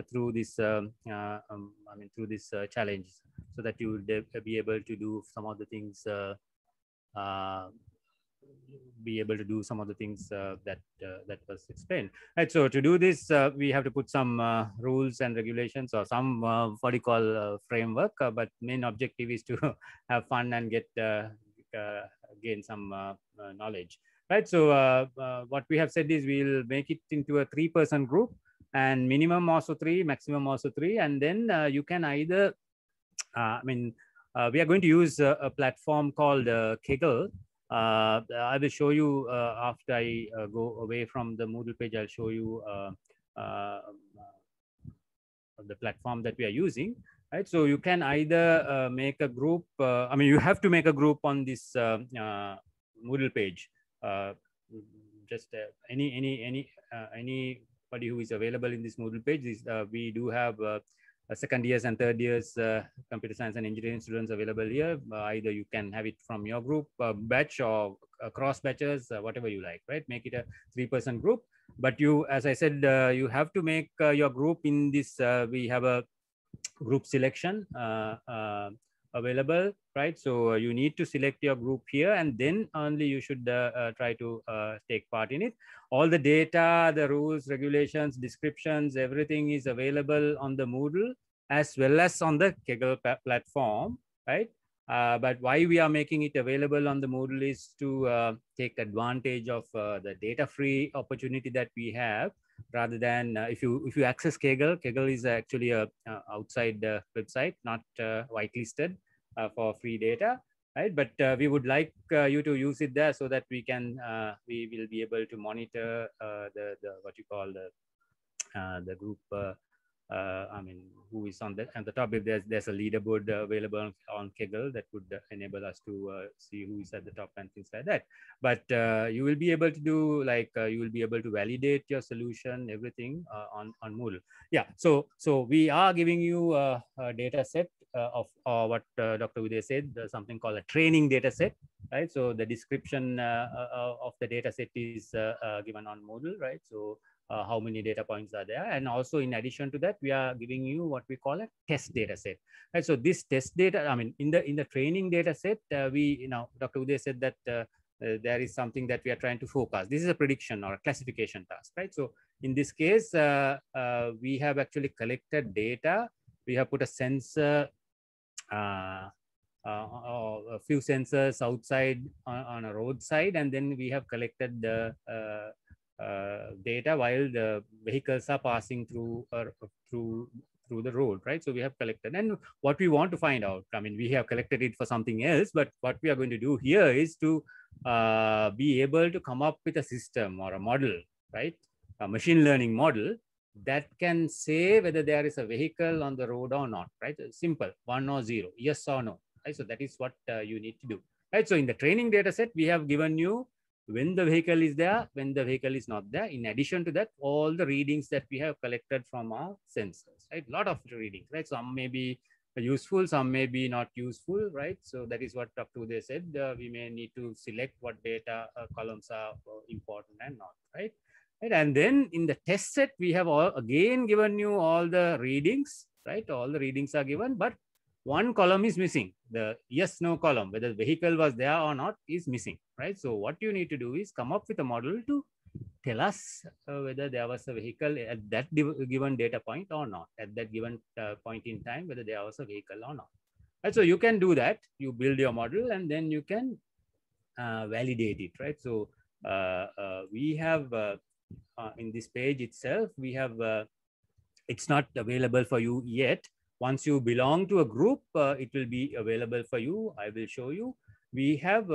through this um, um, I mean through this challenge, so that you will be able to do some of the things be able to do some of the things uh, that uh, that was explained. Right. So to do this, uh, we have to put some uh, rules and regulations or some uh, what you call uh, framework. but main objective is to have fun and get gain some knowledge. Right. So what we have said is we'll make it into a three-person group, and minimum also three, maximum also three, and then you can either. I mean, we are going to use a, a platform called Kaggle uh, I will show you uh, after I uh, go away from the Moodle page, I'll show you the platform that we are using right? So you can either uh, make a group uh, i mean you have to make a group on this uh, moodle page. Just any any any anybody who is available in this moodle page we do have uh, Uh, second years and third years uh, computer science and engineering students available here. Uh, either you can have it from your group batch or cross batches, uh, whatever you like, right? Make it a three person group. But you, as I said, uh, you have to make your group in this. we have a group selection available, right? So uh, you need to select your group here and then only you should uh, uh, try to take part in it. All the data, the rules, regulations, descriptions, everything is available on the Moodle as well as on the Kaggle platform, right? Uh, but why we are making it available on the Moodle is to uh, take advantage of uh, the data-free opportunity that we have rather than uh, if you if you access Kaggle, Kaggle is actually a, outside uh, website, not uh, whitelisted uh, for free data, right? But uh, we would like uh, you to use it there so that we can we will be able to monitor the the what you call the the group I mean, who is on the at the top. If there's there's a leaderboard uh, available on, Kaggle that would uh, enable us to uh, see who is at the top and things like that. But uh, you will be able to do like uh, you will be able to validate your solution, everything on on Moodle. Yeah. So so we are giving you a, a data set of what Dr. Uday said, something called a training data set. Right. So the description of the data set is given on Moodle. Right. So uh, how many data points are there. And also in addition to that, we are giving you what we call a test data set. Right? So this test data, I mean, in the in the training data set, uh, we, you know, Dr. Uday said that uh, uh, there is something that we are trying to focus. This is a prediction or a classification task, right? So in this case, uh, uh, we have actually collected data. We have put a sensor, a few sensors outside on, on, a roadside, and then we have collected the data while the vehicles are passing through or through through the road, right? So we have collected, and what we want to find out, I mean, we have collected it for something else, but what we are going to do here is to uh, be able to come up with a system or a model, right? A machine learning model that can say whether there is a vehicle on the road or not, right? Simple, one or zero, yes or no, right? So that is what uh, you need to do, right? So in the training data set, we have given you when the vehicle is there, when the vehicle is not there. In addition to that, all the readings that we have collected from our sensors, right? Lot of readings, right? Some may be useful, some may be not useful, right? So that is what Dr. Uday said. Uh, we may need to select what data uh, columns are important and not, right? right? And then in the test set, we have all again given you all the readings, right? All the readings are given, but one column is missing. The yes, no column, whether the vehicle was there or not is missing, right? So what you need to do is come up with a model to tell us uh, whether there was a vehicle at that given data point or not, at that given uh, point in time, whether there was a vehicle or not. So you can do that. You build your model and then you can uh, validate it, right? So uh, uh, we have uh, in this page itself, we have, it's not available for you yet, once you belong to a group, it will be available for you. I will show you. We have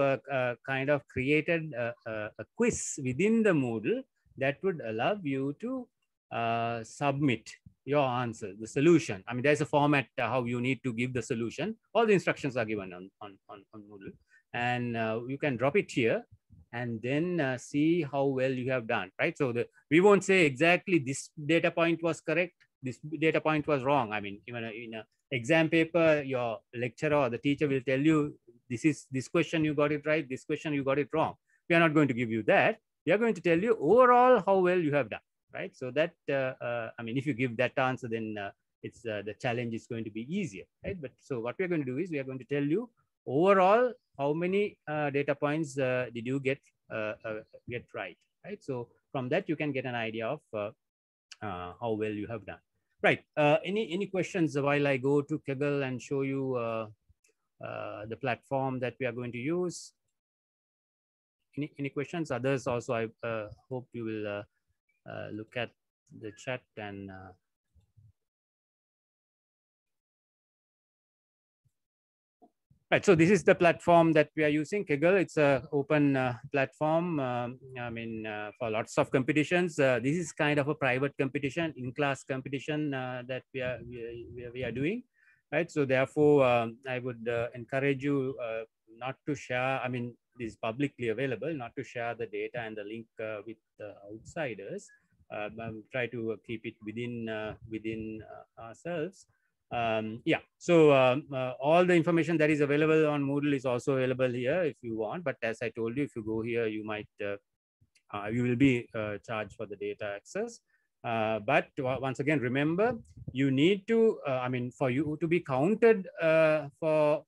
kind of created a, a, a, quiz within the Moodle that would allow you to uh, submit your answer, the solution. I mean, there's a format uh, how you need to give the solution. All the instructions are given on, on, on, on Moodle. And uh, you can drop it here and then uh, see how well you have done, right? So the, we won't say exactly this data point was correct this data point was wrong. I mean, even in an exam paper, your lecturer or the teacher will tell you, this is this question you got it right, this question you got it wrong. We are not going to give you that. We are going to tell you overall how well you have done, right? So that, uh, uh, I mean, if you give that answer, then uh, it's uh, the challenge is going to be easier, right? But so what we're going to do is we are going to tell you overall how many uh, data points did you get get right, right? So from that you can get an idea of how well you have done. Right. Any any questions while I go to Kaggle and show you the platform that we are going to use? Any any questions? Others also. I uh, hope you will uh, uh, look at the chat and Right, so this is the platform that we are using, Kaggle. It's a open uh, platform, um, I mean, uh, for lots of competitions. Uh, this is kind of a private competition, in-class competition uh, that we are, we, we, are doing, right? So therefore, um, I would uh, encourage you uh, not to share, I mean, this is publicly available, not to share the data and the link with outsiders. Um, try to keep it within, within ourselves um, yeah, so um, uh, all the information that is available on Moodle is also available here if you want. But as I told you, if you go here, you might, uh, uh, you will be uh, charged for the data access. Uh, but once again, remember, you need to, uh, I mean, for you to be counted for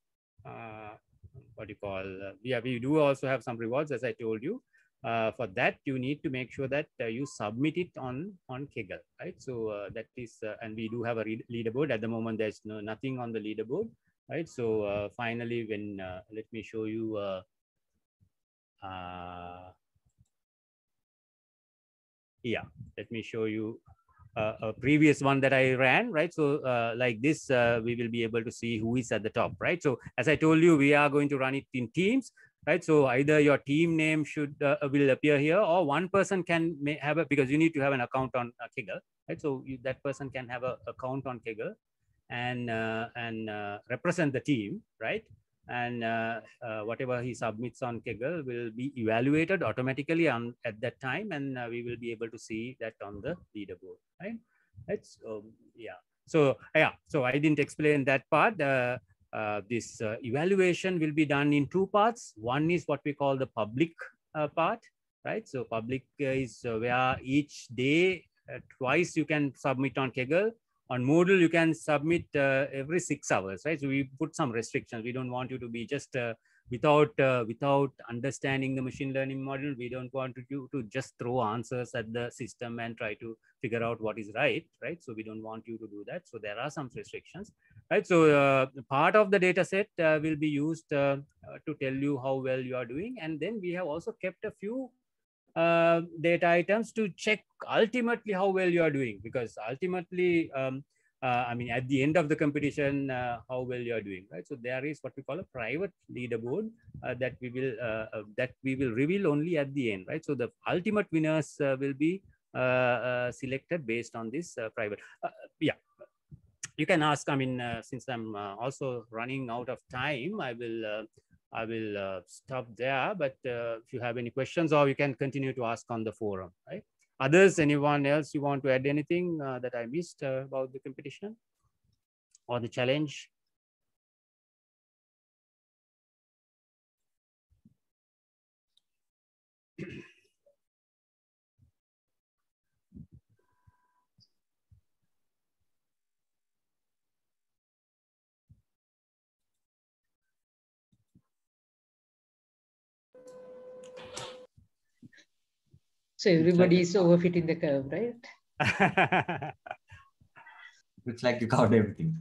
what do you call, yeah, we do also have some rewards, as I told you uh, for that you need to make sure that uh, you submit it on on Kaggle, right? So uh, that is, uh, and we do have a leaderboard at the moment. There's no nothing on the leaderboard, right? So uh, finally, when uh, let me show you. Yeah, let me show you a previous one that I ran, right? So like this, we will be able to see who is at the top, right? So as I told you, we are going to run it in teams right? So either your team name should uh, will appear here, or one person can may have a because you need to have an account on uh, Kaggle, right? So you, that person can have a account on Kaggle and uh, and uh, represent the team, right? And uh, uh, whatever he submits on Kaggle will be evaluated automatically on at that time, and uh, we will be able to see that on the leaderboard, right? That's um, yeah. So yeah, so I didn't explain that part. Uh, this uh, evaluation will be done in two parts. One is what we call the public uh, part, right? So public is where each day, twice you can submit on Kaggle. On Moodle, you can submit uh, every six hours, right? So we put some restrictions. We don't want you to be just without uh, without understanding the machine learning model we don't want do to just throw answers at the system and try to figure out what is right right? So we don't want you to do that. So there are some restrictions right? So uh, part of the data set uh, will be used uh, uh, to tell you how well you are doing. And then we have also kept a few uh, data items to check ultimately how well you are doing because ultimately um, uh, I mean, at the end of the competition, uh, how well you are doing, right? So there is what we call a private leaderboard uh, that we will uh, uh, that we will reveal only at the end, right? So the ultimate winners will be selected based on this private. yeah, you can ask. I mean, since I'm also running out of time, I will I will uh, stop there, but uh, if you have any questions or you can continue to ask on the forum, right? Others, anyone else you want to add anything uh, that I missed uh, about the competition or the challenge? So everybody is overfitting the curve, right? Looks like you covered everything.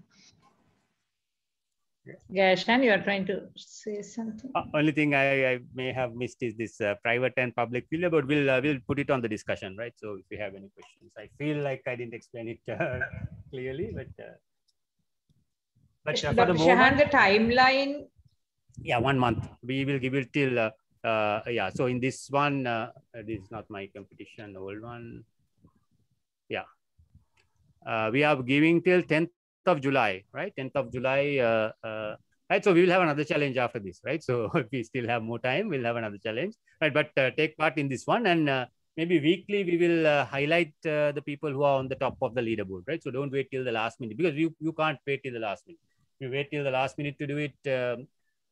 Gashan, you are trying to say something? Uh, only thing I, I, may have missed is this uh, private and public field, but we'll uh, we'll put it on the discussion, right? So if you have any questions, I feel like I didn't explain it uh, clearly, but uh, but for the moment, the timeline. Yeah, one month. We will give it till uh, yeah so in this one uh, this is not my competition old one. Yeah. Uh, we are giving till 10th of july right? 10th of july uh, uh, right? So we will have another challenge after this right? So if we still have more time we'll have another challenge right? But uh, take part in this one and uh, maybe weekly we will uh, highlight uh, the people who are on the top of the leaderboard right? So don't wait till the last minute because you you can't wait till the last minute. You wait till the last minute to do it um,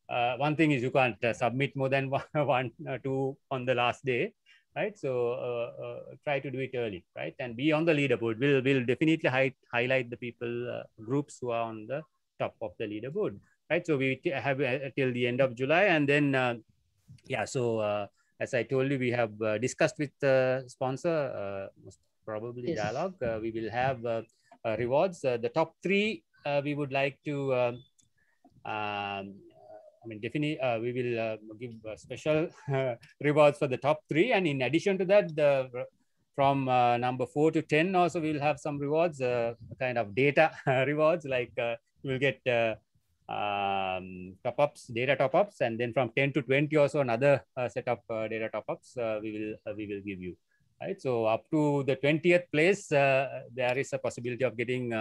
uh, one thing is you can't uh, submit more than one, one uh, two on the last day right? So uh, uh, try to do it early right? And be on the leaderboard. We'll, we'll definitely hi- highlight the people uh, groups who are on the top of the leaderboard right? So we t- have till the end of july. And then yeah so as i told you we have discussed with the sponsor most probably yes. Dialog. We will have rewards. The top three we would like to um, um I mean, definitely uh, we will uh, give uh, special rewards for the top three. And in addition to that, the, from uh, number four to 10 also we'll have some rewards, uh, kind of data rewards, like uh, you'll get um, top-ups, data top-ups. And then from 10 to 20 also another set of data top-ups we, will, we will give you. Right. So up to the 20th place, there is a possibility of getting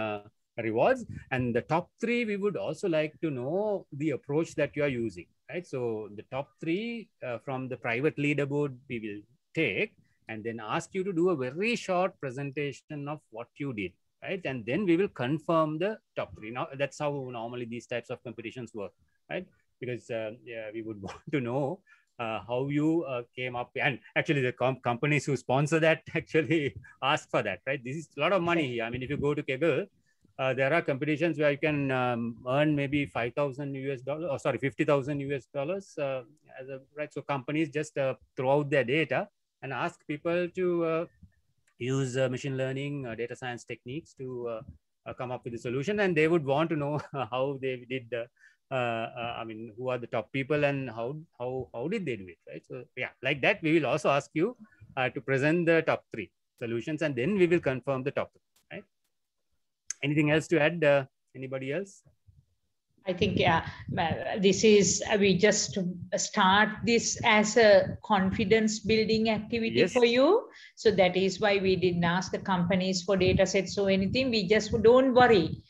rewards. And the top three, we would also like to know the approach that you are using, right? So the top three uh, from the private leaderboard, we will take and then ask you to do a very short presentation of what you did, right? And then we will confirm the top three. Now, that's how normally these types of competitions work, right? Because uh, yeah, we would want to know uh, how you uh, came up and actually the com companies who sponsor that actually ask for that right this is a lot of money here i mean if you go to kaggle uh, there are competitions where you can um, earn maybe 5,000 US dollars, or sorry, 50,000 US dollars uh, as a, right? So companies just uh, throw out their data and ask people to uh, use uh, machine learning, uh, data science techniques to come up with a solution. And they would want to know how they did, I mean, who are the top people and how, how, how did they do it, right? So yeah, like that, we will also ask you to present the top three solutions and then we will confirm the top three anything else to add? Uh, anybody else? I think yeah, this is uh, we just start this as a confidence building activity yes. for you. So that is why we didn't ask the companies for data sets or anything. We just don't worry.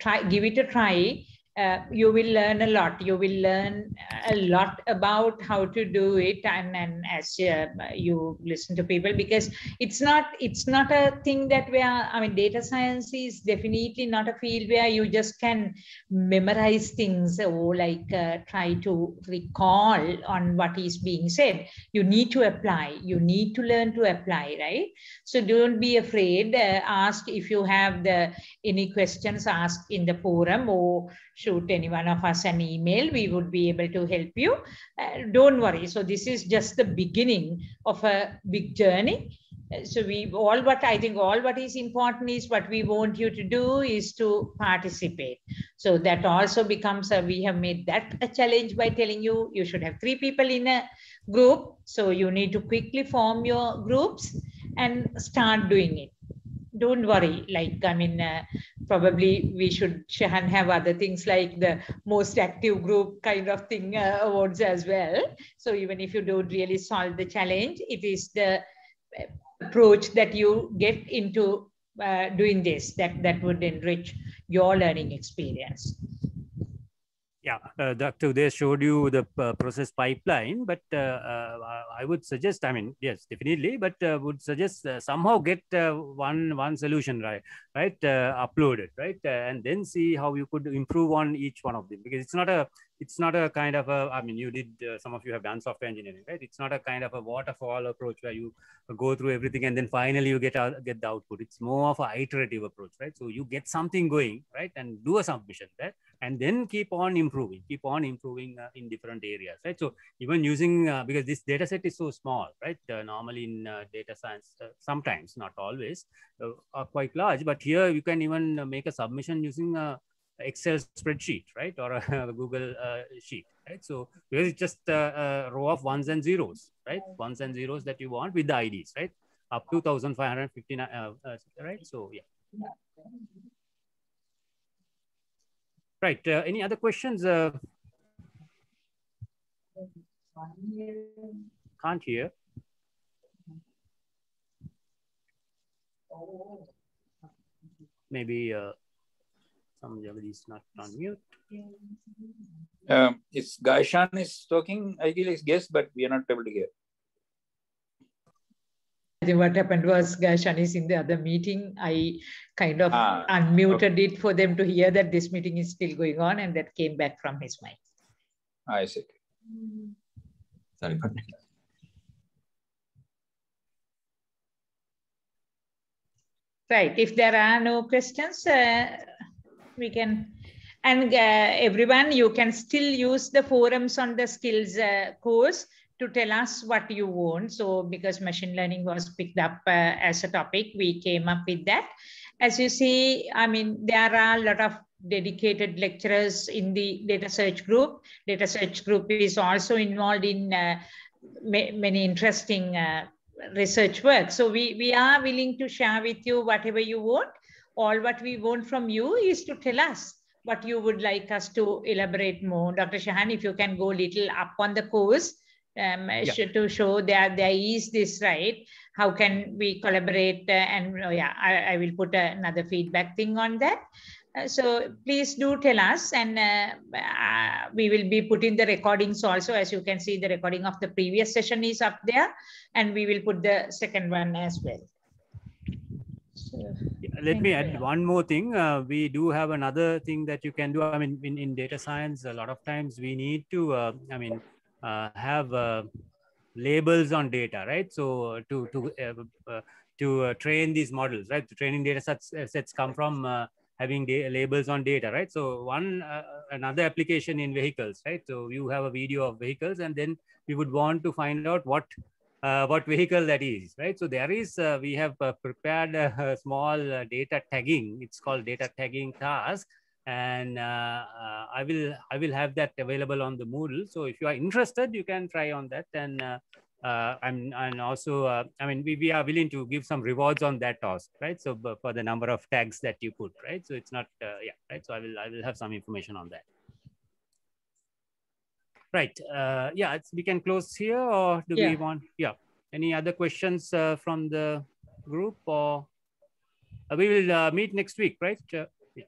Try give it a try uh, you will learn a lot. You will learn a lot about how to do it, and, and as uh, you listen to people, because it's not it's not a thing that we are. I mean, data science is definitely not a field where you just can memorize things or like uh, try to recall on what is being said. You need to apply. You need to learn to apply, right? So don't be afraid. Uh, ask if you have the any questions. Ask in the forum or shoot any one of us an email. We would be able to help you. Uh, don't worry. So this is just the beginning of a big journey. Uh, so we all what I think all what is important is what we want you to do is to participate. So that also becomes a, we have made that a challenge by telling you you should have three people in a group. So you need to quickly form your groups and start doing it don't worry. Like, I mean, uh, probably we should, Shehan, have other things like the most active group kind of thing uh, awards as well. So even if you don't really solve the challenge, it is the uh, approach that you get into uh, doing this that, that would enrich your learning experience. Yeah, uh, Dr. They showed you the uh, process pipeline, but uh, uh, I would suggest, I mean, yes, definitely, but uh, would suggest uh, somehow get one one solution right, right, uploaded, right, and then see how you could improve on each one of them because it's not a it's not a kind of a i mean you did uh, some of you have done software engineering right? It's not a kind of a waterfall approach where you go through everything and then finally you get out get the output. It's more of an iterative approach right? So you get something going right? And do a submission right and then keep on improving keep on improving uh, in different areas right? So even using uh, because this data set is so small right? Uh, normally in uh, data science uh, sometimes not always are quite large but here you can even make a submission using Excel spreadsheet, right? Or a Google uh, sheet, right? So because it's just a, a, row of ones and zeros, right? Ones and zeros that you want with the IDs, right? Up to 1,559, uh, uh, right? So yeah. Right. Uh, any other questions? Uh, can't hear. Maybe uh, Somebody is not on mute. Um, it's Gaishan is talking, I guess, but we are not able to hear. I think what happened was Gaishan is in the other meeting. I kind of ah, unmuted okay. it for them to hear that this meeting is still going on and that came back from his mic. I see. Sorry Right. If there are no questions, uh, we can and uh, everyone you can still use the forums on the skills uh, course to tell us what you want. So because machine learning was picked up uh, as a topic we came up with that. As you see i mean there are a lot of dedicated lecturers in the DataSEARCH group. DataSEARCH group is also involved in uh, ma many interesting uh, research work. So we we are willing to share with you whatever you want all what we want from you is to tell us what you would like us to elaborate more. Dr. Shehan, if you can go little up on the course um, yeah. to show that there is this, right? How can we collaborate? Uh, and oh, yeah, I, I, will put another feedback thing on that. Uh, so please do tell us and uh, uh, we will be putting the recordings also. As you can see, the recording of the previous session is up there and we will put the second one as well let me add one more thing. Uh, we do have another thing that you can do. I mean, in, in data science, a lot of times we need to, uh, I mean, uh, have uh, labels on data, right? So to to uh, uh, to train these models, right? The training data sets, sets come from having labels on data, right? So one another application in vehicles, right? So you have a video of vehicles, and then we would want to find out what uh, what vehicle that is, right? So there is, uh, we have uh, prepared a, small uh, data tagging. It's called data tagging task. And uh, uh, I will I will have that available on the Moodle. So if you are interested, you can try on that. And I'm and also, I mean, we, we are willing to give some rewards on that task, right? So for the number of tags that you put, right? So it's not, yeah, right? So I will I will have some information on that. Right. Uh, yeah, we can close here or do yeah. we want, yeah. Any other questions uh, from the group or uh, we will uh, meet next week, right? Uh, yeah.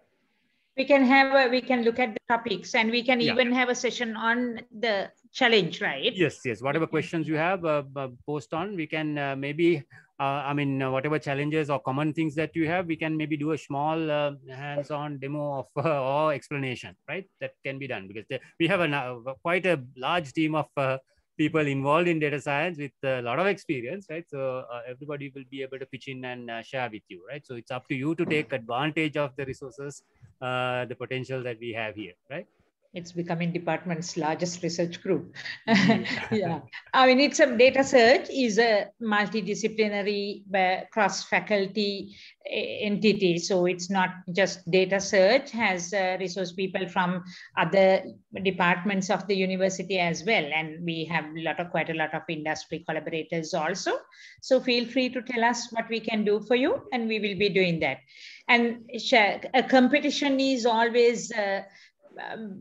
We can have, a, we can look at the topics and we can yeah. even have a session on the challenge, right? Yes, yes. Whatever questions you have, uh, post on, we can maybe I mean, uh, whatever challenges or common things that you have, we can maybe do a small uh, hands-on demo of uh, or explanation, right? That can be done because we have a, quite a large team of uh, people involved in data science with a lot of experience, right? So uh, everybody will be able to pitch in and share with you, right? So it's up to you to take advantage of the resources, the potential that we have here, right? It's becoming department's largest research group. yeah, I mean, it's a DataSEARCH is a multidisciplinary uh, cross-faculty uh, entity. So it's not just DataSEARCH has uh, resource people from other departments of the university as well. And we have a lot of, quite a lot of industry collaborators also. So feel free to tell us what we can do for you and we will be doing that. And a competition is always uh,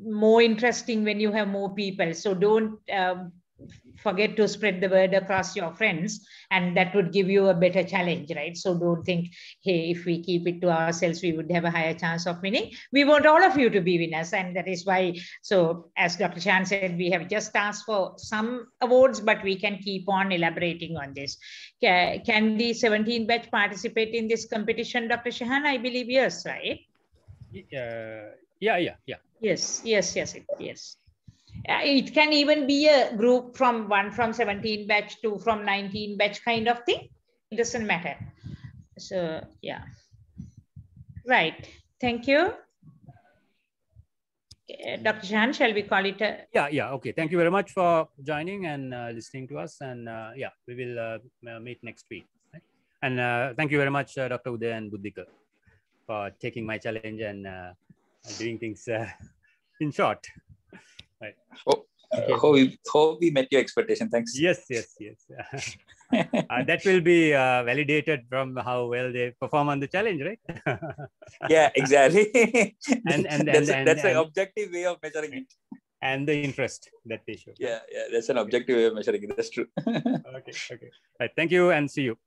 more interesting when you have more people. So don't um, forget to spread the word across your friends and that would give you a better challenge right? So don't think hey if we keep it to ourselves we would have a higher chance of winning. We want all of you to be winners and that is why so as dr chan said we have just asked for some awards but we can keep on elaborating on this. Can the 17 batch participate in this competition dr Shehan? I believe yes right? Uh, yeah yeah yeah yes yes yes it, yes uh, it can even be a group from one from 17 batch to from 19 batch kind of thing it doesn't matter so yeah right thank you uh, Dr. Shehan, shall we call it? A... Yeah, yeah. Okay. Thank you very much for joining and uh, listening to us. And uh, yeah, we will uh, meet next week. Right? And thank you very much, Dr. Uday and Buddhika, for taking my challenge and doing things in short. Right. Oh, okay. hope, we, hope we met your expectation. Thanks. Yes, yes, yes. uh, that will be uh, validated from how well they perform on the challenge, right? yeah, exactly. and, and, that's, and, that's and, an objective way of measuring it. And the interest that they show. Yeah, yeah, that's an objective way of measuring it. That's true. okay, okay. Right, thank you and see you.